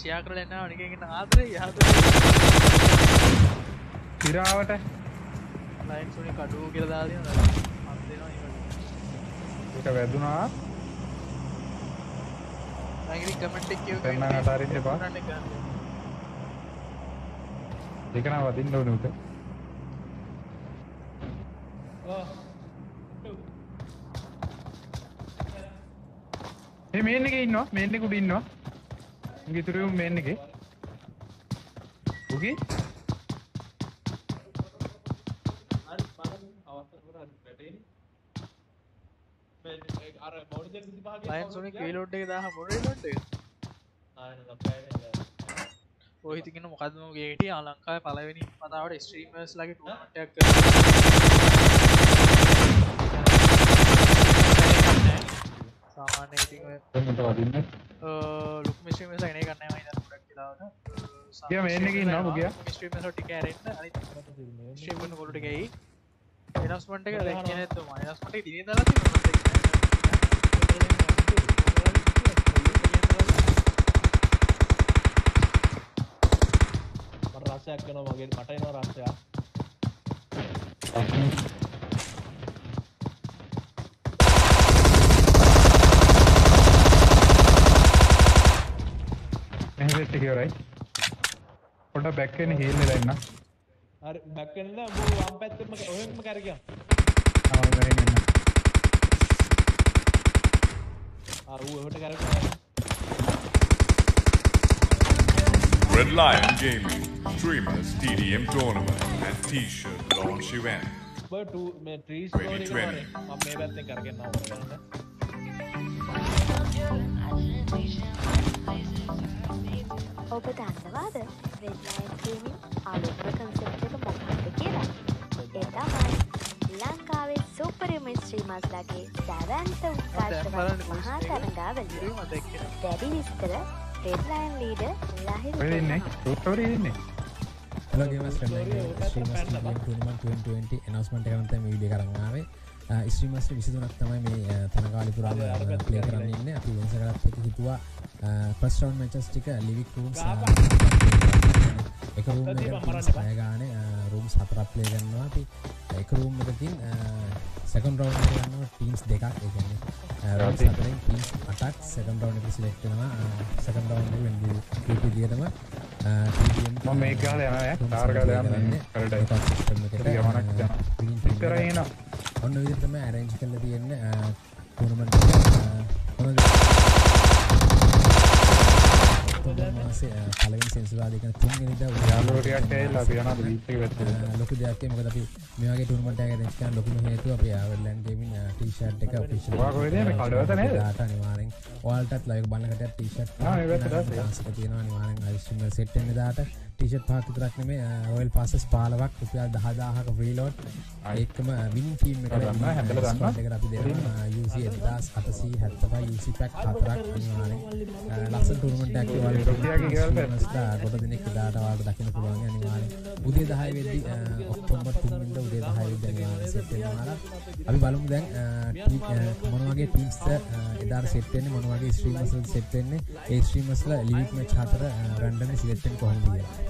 ෂෙයා කරලා එනවා නිකන් ආදරේ ආදරේ. තිරාවට. ලයින් සුනි කඩුව කියලා දාලා දෙනවා. අත් දෙනවා ඉවරයි ඒක වැදුනා. මගේ කමෙන්ට් එක කියව කරන්න අතාරින්න එපා. ගන්න ඒක නම් වදින්න ඕනේ උට. ඒ මේන් එකේ ඉන්නවා. මේන් එක උඩ ඉන්නවා ඉතුරු මේන් එකේ උගේ කීලෝඩ් එක? දාහ මොකද්ද මගේ හිටියා? ලංකාවේ පළවෙනි වතාවට ස්ට්‍රීමර්ස් ලගේ ටූර්නමන්ට් එකක් කරා සාමාන්‍ය ඉතින් ලොකු ස්ට්‍රීමර්ස් එනේ ගන්න මම ඉතින් ගොඩක් වෙලාවට ගියා මේන් එකේ ඉන්නවා මුගියා. ස්ට්‍රීමර්ස් ටික ඇරෙන්න. අනිත් ස්ට්‍රීම් කරන කොල්ලෝ ටික එයි එනස්මන්ට් එක දැක්කේ නැත්නම් එනස්මන්ට් එක දිනේ දාලා තියෙනවා. මට රසයක් වෙනවා මගේ මට එනවා රසයක් මෙහෙ සෙට් එක ඉවරයි පොඩ්ඩක් බැක් වෙන්න හීල් වෙලා ඉන්න හරි බැක් වෙන්න උඹ වම් පැත්තෙම ඔහෙන්ම කරගියා ආ මෙහෙ ඉන්න ආ ඌ එහෙට කරගියා Red Lion Gaming, streamers, TDM tournament, and t-shirt launch event. බ ටූ මේ ට්‍රීස් 2020. ඔබ දන්නවාද රෙඩ්ලයින් ගේමින් අලුත්ම කන්සෙප්ට් එක මොකක්ද කියලා? ඒ තමයි ලංකාවේ සුපරිම ස්ට්‍රීමර්ස්ලාගේ දැවැන්ත උත්කර්ෂවත් මහා තරඟාවලිය. දැඩි විස්තර Redline leader Lahiru Hello gamers, Redline streamers TDM tournament 2020 announcement එක තමයි මේ වීඩියෝ කරන් ස්ට්‍රීමර්ස් 23ක් තමයි මේ තනකාලි පුරාම ප්ලේ කරන්න ඉන්නේ. අපි වෙනස කරත් එක හිතුවා ෆස්ට් රවුන්ඩ් මැචස් ටික ලිවික් රූම් එක ටීම්ස් පය ගානේ රූම්ස් හතරක් ප්ලේ කරනවා. අපි එක රූම් එකකින් සෙකන්ඩ් රවුන්ඩ් එක ගන්නවා ටීම්ස් දෙකක්. ඒ කියන්නේ රවුන්ඩ් හතරෙන් ටීම්ස් අටක් සෙකන්ඩ් රවුන්ඩ් එක සිලෙක්ට් වෙනවා. සෙකන්ඩ් රවුන්ඩ් එක වෙන්නේ ටීම් විදියටම TDM මම මේක ගහලා යනවා ඈ කාර් ගහලා යන්න කරඩයි ගමනක් යනවා ඉස්සරහ එනවා ඔන්න විදිහට තමයි arrange කරලා තියෙන්නේ ටූර්නමන්ට් එක හොඳ ඔක්තෝබර් මාසේ පළවෙනි සෙන්සුරාදා කියන තුන්වෙනිදා යාළුවෝ ටිකක් ඇවිල්ලා අපි යනවා බීච් එක පැත්තට ලොකු දෙයක් මොකද අපි මේ වගේ ටූර්නමන්ට් එකක් arrange කරන්න ලොකුම හේතුව අපි ආවර්ලෑන්ඩ් ගේමින් ටී-ෂර්ට් එක ආ, ඒ පැත්තට දැස්සේ. දාස් එක තියෙනවා අනිවාර්යෙන් අයිස් ස්ට්‍රීමර් සෙට් වෙන දාට ටීෂර්ට් පහක් විතරක් නෙමෙයි රොයල් පාසස් 15ක් රුපියල් 10000ක ෆ්‍රී ලෝඩ් ඒකම විනින් ටීම් එකට දන්නවා, හැදලා දන්නවා. එකට අපි දෙනවා. UC 1875 UC පැක් හතරක් අනිවාර්යෙන්. ලස්සන ටූර්නමන්ට් එකක් ඔයාලට රුපියල්ගේ ගෙවල්. ස්ටා ගොඩ දිනක් දාට ඔයාලට දකින්න පුළුවන් අනිවාර්යෙන්. උදේ 10 වෙද්දි ඔක්තෝබර් 3 වෙනිදා උදේ 10 වෙද්දි අනිවාර්යෙන් සෙට් වෙනවා අපි බලමු දැන් මොන වගේ ටීම්ස්ද එදාට සෙට් වෙන්නේ මොන වගේ ස්ට්‍රීමර්ස් සෙට් වෙන්නේ. ඒ ස්ට්‍රීමර්ස්ලා ලිවික් මැච් හතර රැන්ඩම්ලි සිලෙක්ට් වෙන්නේ කොහොමද කියලා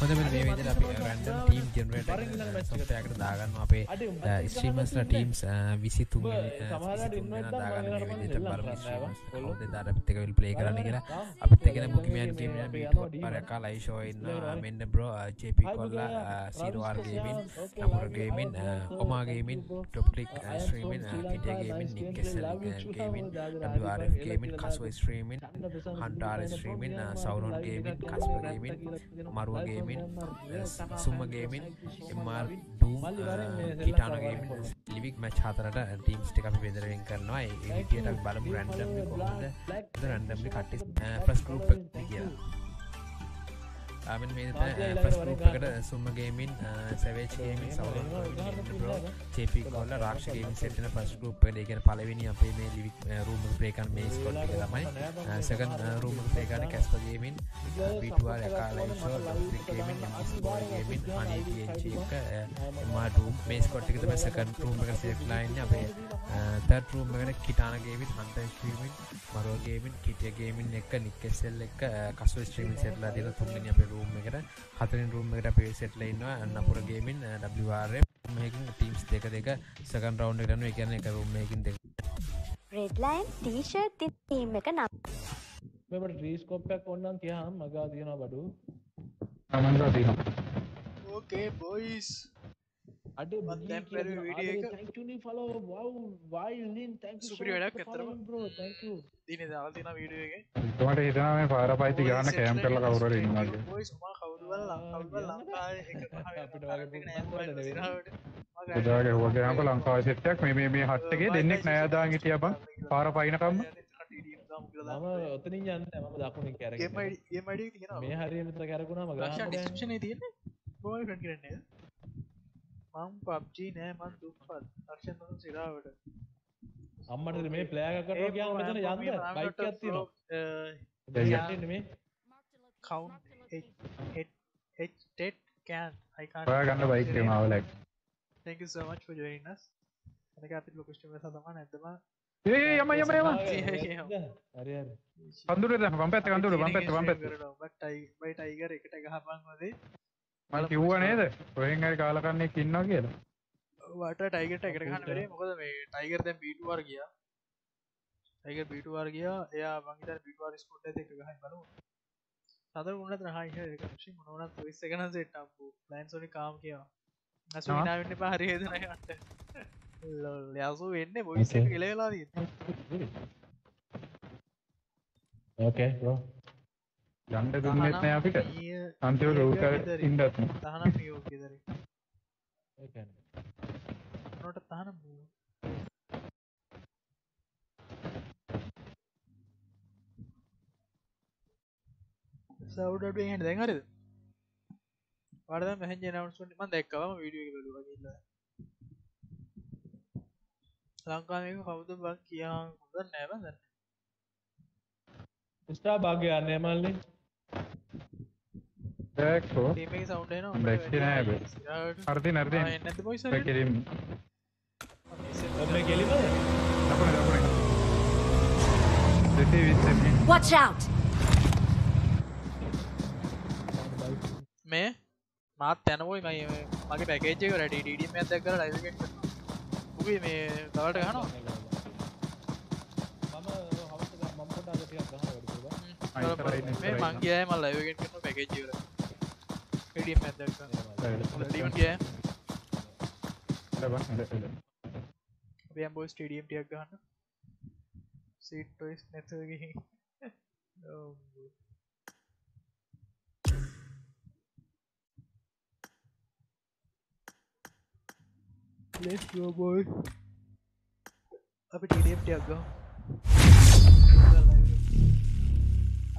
හොඳ මේ විදිහට අපි රැන්ඩම් ටීම් ජෙනරේටර් සොෆ්ට්වෙයාර් එකට දාගන්නවා. අපේ ස්ට්‍රීමර්ස්ලා ටීම්ස් 23 වෙනි 23 වෙනිදා දාගන්න මේ විදිහට බලමු ස්ට්‍රීමර්ස් කවුද එදාට අපිත් එක්ක ප්ලේ කරන්න කියලා. අපිත් එක්ක නම් බුකිමෑන් ටීම් එක බීට් පරකා ලයිව් ෂෝ ඉන්න මෙන්න බ්‍රෝ ජේ.පී කොල්ලා සීරෝ ආර් ගේමින් අමුර ගේමින් ඔමා ගේමින් ටොප් ක්ලික් ස්ට්‍රීමින් පිටිය ගේමින් නික් කෙසල් gaming WRF gaming කස්ව streaming hunter streaming Sauron gaming කස්ප gaming මරුව ගේමින් සුම්ම ගේමින් එම්මාර් ඩූම් කිටාන ගේමින් ලිවික් මැච් හතරට ටීම්ස් ටික අපි බෙදරෙන් කරනවා. ඒ විදියට අපි බලමු රැන්ඩම් කොහොමද? රැන්ඩම්ලි කට්ටිස් ෆස්ට් ගෲප් එක කියලා ගේමින් එහෙම සවර උදාහරණ බ්‍රෝ දෙන්න. චේපි කොල්ල රක්ෂ ගේමින් සෙට්න ෆස් ගරුප් එක. කියන පලවෙනි අපේ මේ ලිවික් රූම ප්‍රේකන් මේ ස්කොට් එක තමයි. සකන් රූම ප්‍රේකන කැස්ප ගේමින් පිටුවාර කාලයිෂෝ ලොස්්‍රික් ගේමින් බෝය ගේමින් අනීටක මාට මේ ස්කොට් එක තම සකන් රූම එක සේක් ලයින් අපේ තත් රූම ගෙන කිටානගේවිත් හන්ත ස්ත්‍රීමින් මරෝගේමින් කිටියගේමින් එක නික්කෙසෙල් එක කසු ස්ත්‍රීමින් සෙටලා දින තුන්ගනි අපේ රූම් එකට හතරින් රූම් එකට අපේ සෙට්ල ඉන්නවා අන්නපුරගේමින් ඩවාර මේකින් ටීම්ස් දෙක දෙක සකන් රවන්් කරන එකන එක රූම්මයකින් දෙක. රෙඩ්ලයින් ටීෂර් තීම් එක නම්. මෙබට ්‍රීස්කෝප්පයක් ඔන්නන් තියහම් මගා තියෙන බඩු. මන්දා තියෙනවා. ඕකේ බොයිස් අඩ. තැක්න ෆලෝ වව් වයිලින් තැක් සුපිරි වැඩක් ඇත්තටම. බ්‍රෝ තැකු දින දවල් තින වීඩියෝ එක. තුමට හිතනවා මේ පාර පයිති ගාන කෑම් කරලා පුංචි නෙවෙයි. එදාගේ හම ලංකාව සෙට්ටයක් මේ මේ මේ හට්ටගේ දෙන්නෙක් නෑදාන් හිටිය බං. පාර පයිනකම්ම මම ඔතනින් යන්න මම දකුණින් කැර මේ හරි මෙත කැරකුණාම ලක්ෂ ගහන්න ඩිස්ක්ෂන තියෙන බෝයි ෆන් කරන්නේ මං පබ්ජී නෑ මන් දුප්පත් ලක්ෂන් සිරාවට අම්මට මේ ප්ලෑග කරනවා කියන්න මෙතන යන්න. බයික් එකක් තියෙනවා. දෙයියන්. යන්න මේ කවුන්් හෙට් කෑන් ඔයා ගන්න බයික් එක මාවලක් Thank you so much for joining us. අනික අපිට ලොකස්ටම සතම නැදම ඒ යම යම යම හරි හරි. පන්දුර වම් පැත්ත කන්දුර වම් පැත්ත වම් පැත්ත බයි ටයිගර එකට ගහපන් හොදේ මම කිව්ව නේද? කොහෙන් හරි කාලකන්නෙක් ඉන්නවා කියලා. වට ටයිගට එකට ගන්න වෙලේ මොකද මේ ටයිගර් දැන් බීටුවර් ගියා. ටයිගර් බීටුවර් ගියා. එයා මං හිතන්නේ බීටුවර් ස්පොට් එකේ එක ගහයි බලමු. සතර උන්නත් රහයි ඒක ශි මොනවනත් ඔයිස් එක නම් සෙට් අප්පු ප්ලෑන් සෝනි කාම් කියවා අසු. විනා වෙන්න එපා හරි හේතුන යන්න ලොල්. යසු වෙන්නේ බොයිස් එක කෙලවෙලා තියෙන්නේ. ඕකේ බ්‍රෝ යන්න දුන්නෙත් නෑ අපිට අන්තිම රූකර ඉන්නත් නෑ. තහනම් මියෝ ගෙදර. ඒ කියන්නේ. නොට තහනම් මියෝ සවුඩට හෙට දැන් හරිද? වඩ මෙහජ නවන්සුන්ට මන් දැක්කවම වීඩියෝ එක බලුව කියන්න ලංකාමක කවුද බක් කියා හොඳ නෑව දන්න. ස්ටා භාග්‍ය යන්නේ මල්ලි දැක්කෝ ටීම සවන්ඩන දැක්කේ නෑ බේ. හරිදි නැරදි එන්නද පොයිස කෙලින් මේ කෙලිමද දකුණ දකුණ දෙසේ විස්සෙන්නේ Watch out! මේ මාත් තැනවයි මයි මගේ පැකේජක රට ඩීඩීම ඇදක් කර ලයික උගේ මේ තවට ගනවා මම හවස මම කොට අද ටිකක් ගහනවා වැඩි කියලා අයිතරයි මේ මංගේ මල් ලයිවගෙන් කරන පැකේජර ඩීම් ඇදක් ඩීමන් කිය බයම්බෝ ස්ටඩියම් ටියක් ගන්න සීට්ටොයිස් නැතගහි Let's go boy. අපි ටඩම් ටියක් ග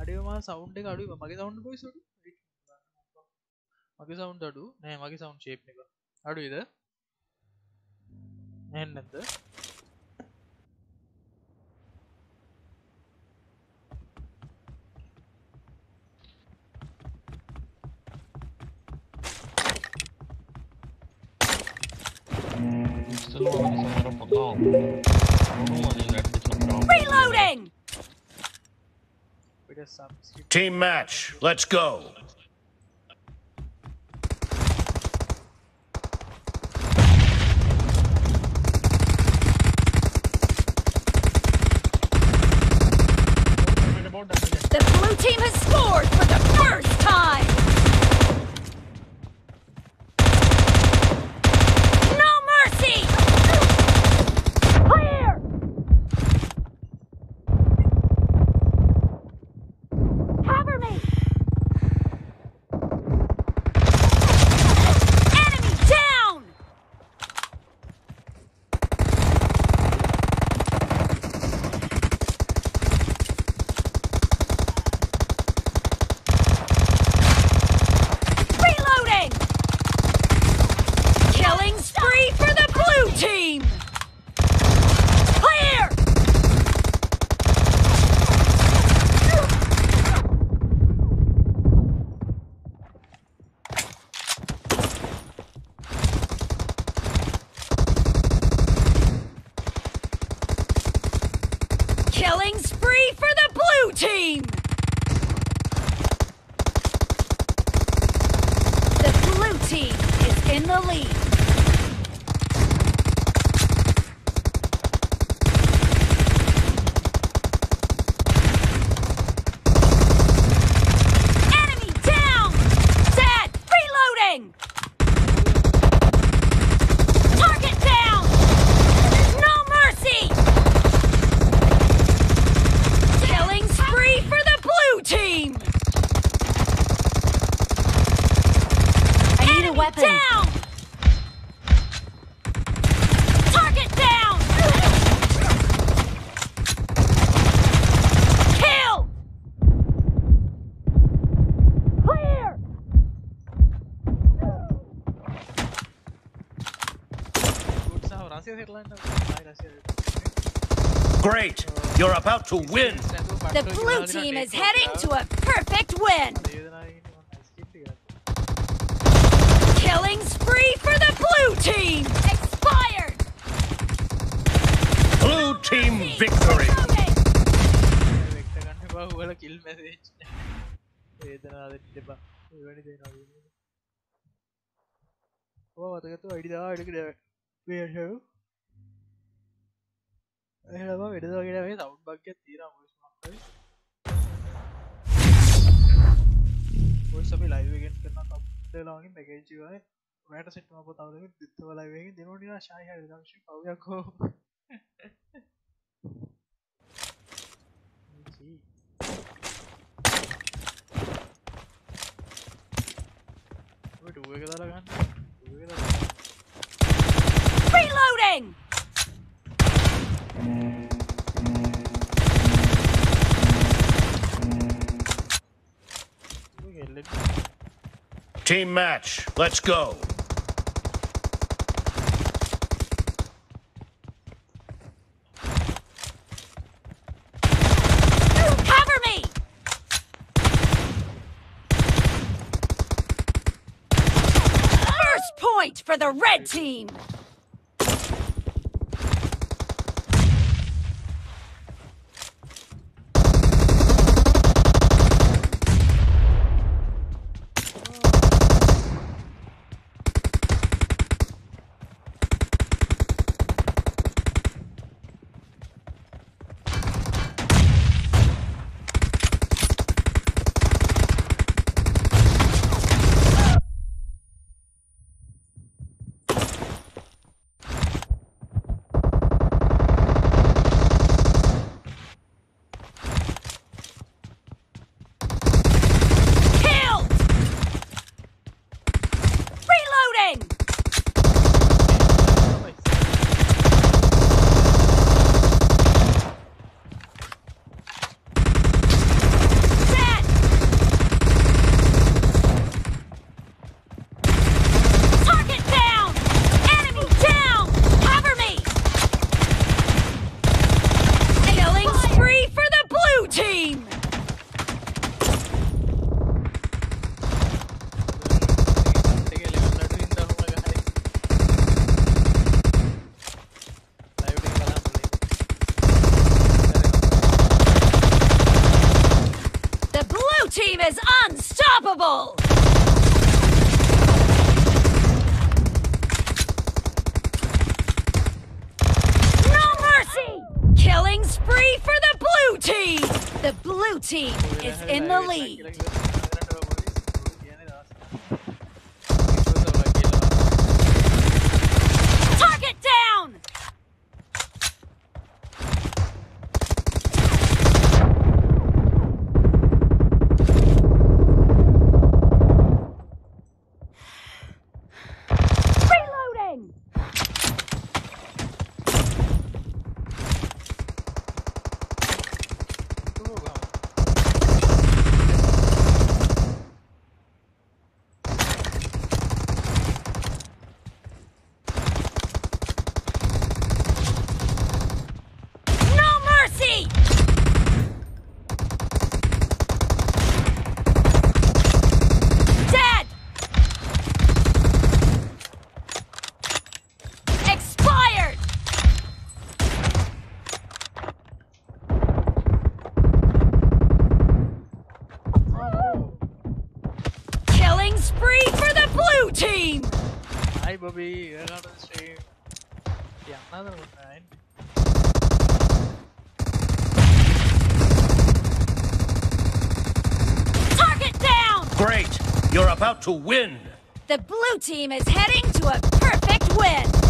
අඩියමා සෞන්් එක අඩු මගේ සෞන්් පොයිස මගේ සෞන්් අඩු නෑ මගේ සෞන්් ශේප් එක අඩුයිද නැන්නද Reloading! පිට සම් Team match. Let's go. to win. The blue team is heading to a perfect win. Killing spree for the blue team. Expired. Blue team victory. Oh, I got to idea. I got to. Where are you? ඕ මතකතු ID දා අඩකට වේෂව එහම වෙඩදාගෙන මේ sound බක්්‍ය තීර මුස්මක්යි ඔය සබි ලයිවගෙන් කරන කප්ලාගේ පැකේජිවයි වැට සිටම පොතාව දිත්ව ලයිවගේ දෙනොටින ශාය දශ පවයකෝ ටුව එක දාලා ගන්න. Reloading! Team match. Let's go. Cover me! First point for the red team! To win. The blue team is heading to a perfect win!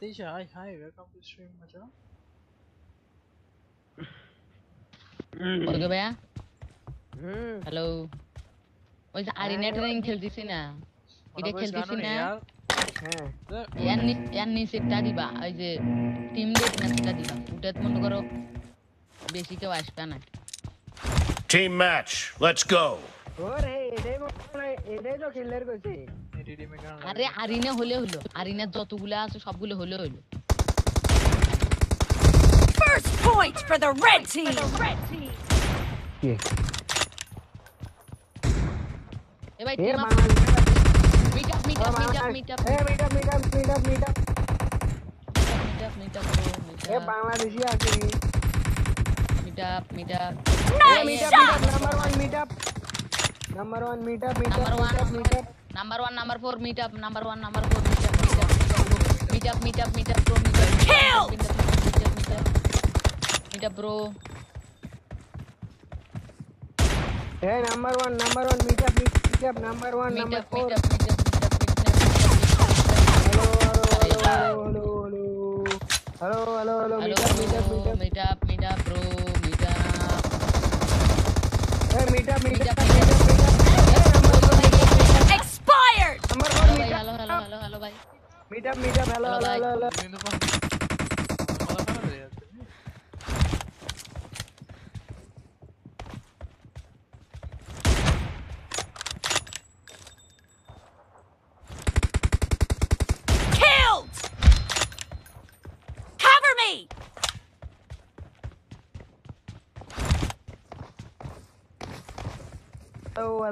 Matisha, hi, hi, welcome to the stream, Macha. ওকে ভাইয়া hello ওই যে Arina training খেলতেছি না এটা Mana খেলতেছি boys না yaar? ইয়ার নি- ইয়ার নিচেরটা দিবা ওই যে টিম ডেট ম্যাচটা দিবা ওটা মনে করো বেশি কেউ আসবে না Team match. Let's go. ওরে এটাই মনে হয় এটাই তো কিল্লার কইছি আরে আরিনা হলে হলো আরিনা যতগুলো আছে সবগুলো হলে হলো First point for the red team. এ ভাই team up meet up meet up meet up meet up meet up meet up meet up meet up meet up এ বাংলাদেশি আছে meet up meet up meet up number 1 meet up number one meetup meetup meetup number one number four meetup number one number four meetup meetup meetup meetup bro meetup meetup bro hey number one number one meetup meetup number one number four hello hello hello hello hello meetup meetup meetup meetup bro meetup hey meetup meetup hello hello hello hello ভাই meet up meet up hello Hello, hello bye. Hello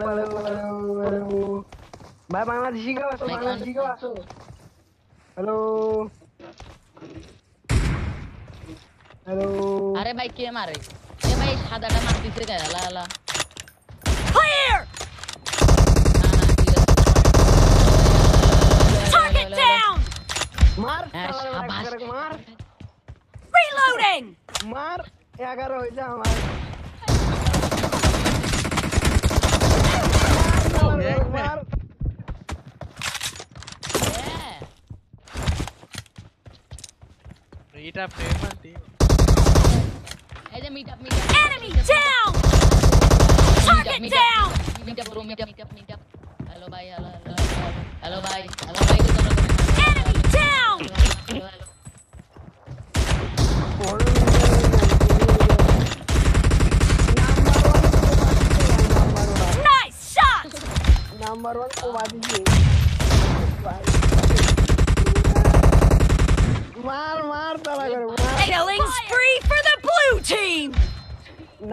Ini tuh Bye Bangladeshi ke masuk, Bangladeshi ke masuk. Hello. Hello. अरे भाई क्या मारे? ये भाई सादा का मार दिसे क्या ला ला. Clear. Target down. मार. शाबाश. मार. Reloading. मार. ये अगर हो जाए हमारे. मार. मार. up. Enemy down! Target down! Hello, bye, hello, hello, hello, bye, hello, bye.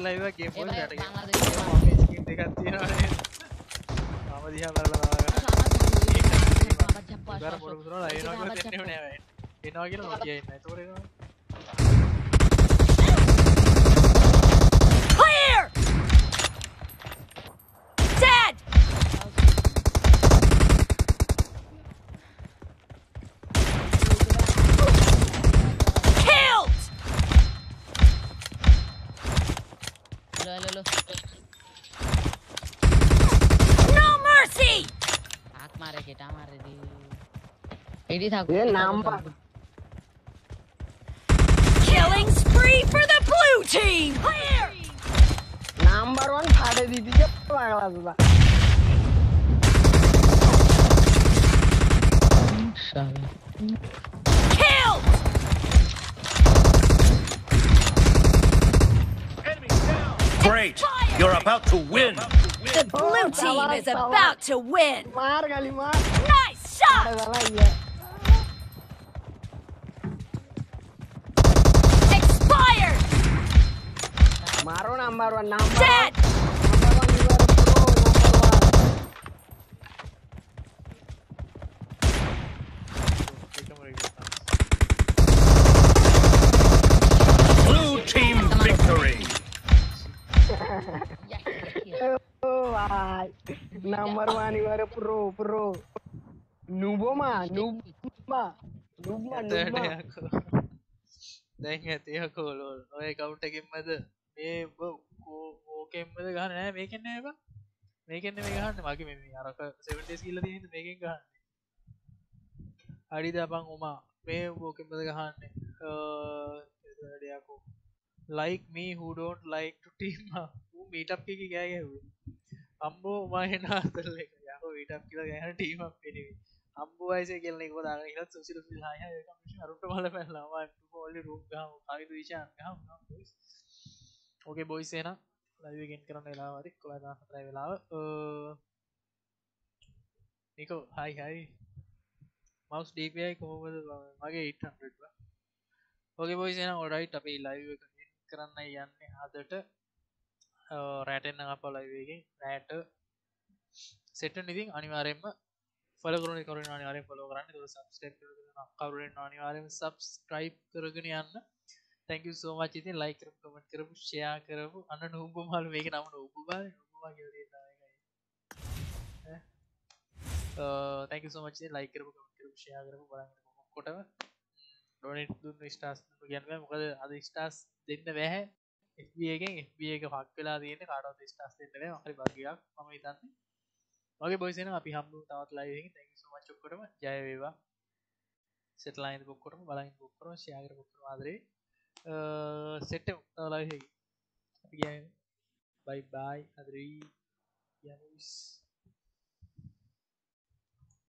Ad live है game ए full রেডি থাকো এ Killing spree for the blue team. Clear. 1 ফাড়ে দিদিকে পাগলা Kill. Great. You're about to win. The blue team is about to win. Nice shot. Maro number one number Dead! one. Number one you are pro number one. Blue team victory. Yes, yes, yes. Oh, wah. Number one you are pro pro. Nubo ma, nuba. Nuba, nuba. ඇතටයකෝ දැන් ඇතියකෝ lol ඔය කවුන්ට එකෙන්මද මේ ඕකෙන්මද ගහන නෑ මේකෙන් නෑබ මේකෙන්න මේ ගහන්න. මගේ මෙ අරක සෙවටස් කියල තියද මේකින් ගහන්න. අඩි දබං උමා? මේ ඕකෙන්මද ගහන්න? ඩයකෝ like me who don't like to team වූ මීටප් එක ගෑගැව අම්බෝ උමාහෙන අතරල යකෝ විටප් කියලා ගැහන ටීමක් පෙනවී අම්බු වයිස කියල එක දාග හිලත් සුසිල හ අරුට මල පැල්ලවා ොලි රූ ගම කවිතු විෂයන් ගම ඕකේ බොයිසේන ලවිගෙන් කරන්න වෙලාවරි කොලා හතරයි වෙලාව. නිකෝ හයි හයි මවස් ඩපයි කොහොමද? මගේ 800 ඕගේ බොයිසේන ඔඩයිට් අපේ ලයිව කරන්න යන්න හදට. රෑටෙන්න්න අප ලයිවගේ රෑට සෙටන් ඉතින් අනිවාරෙන්ම ෆලකරුණ කරුණ අනිවාරෙන් ෆලෝ කරන්න. තුර සබස්ටප් කවරුවෙන් අනිවාරෙන් සබස්ක්‍රයිප් කරගෙන යන්න. තැක සෝමච ඉතින් ලයි කරපු කමට කරපු ෂයා කරපු අන්න නූපු මල් මේක නම නූපු බල තැක සෝමච ලයි කරපු කමට කරපු ෂයා කරපු බලන්න කොටම ඩොනට දුන්න ස්ටාස් ගැන්ව මොකද අද ස්ටාස් දෙන්න වැහැ FBගෙන් FB එක පක් වෙලා තියන්න. කාටත් ස්ටාස් දෙන්නව හරි භගයක් මම ඉතන්නේ වගේ බොයිසන අපි හම්බු තවත් ලයි තැක සමච්චොක්කොටම ජයවේවා සෙටලයින් බොක්කොටම බලයින් බොක්කරම ශයාගර බොක්කර ආදරේ. සෙට්ට ලයි බයි බයි අදරී යනුස්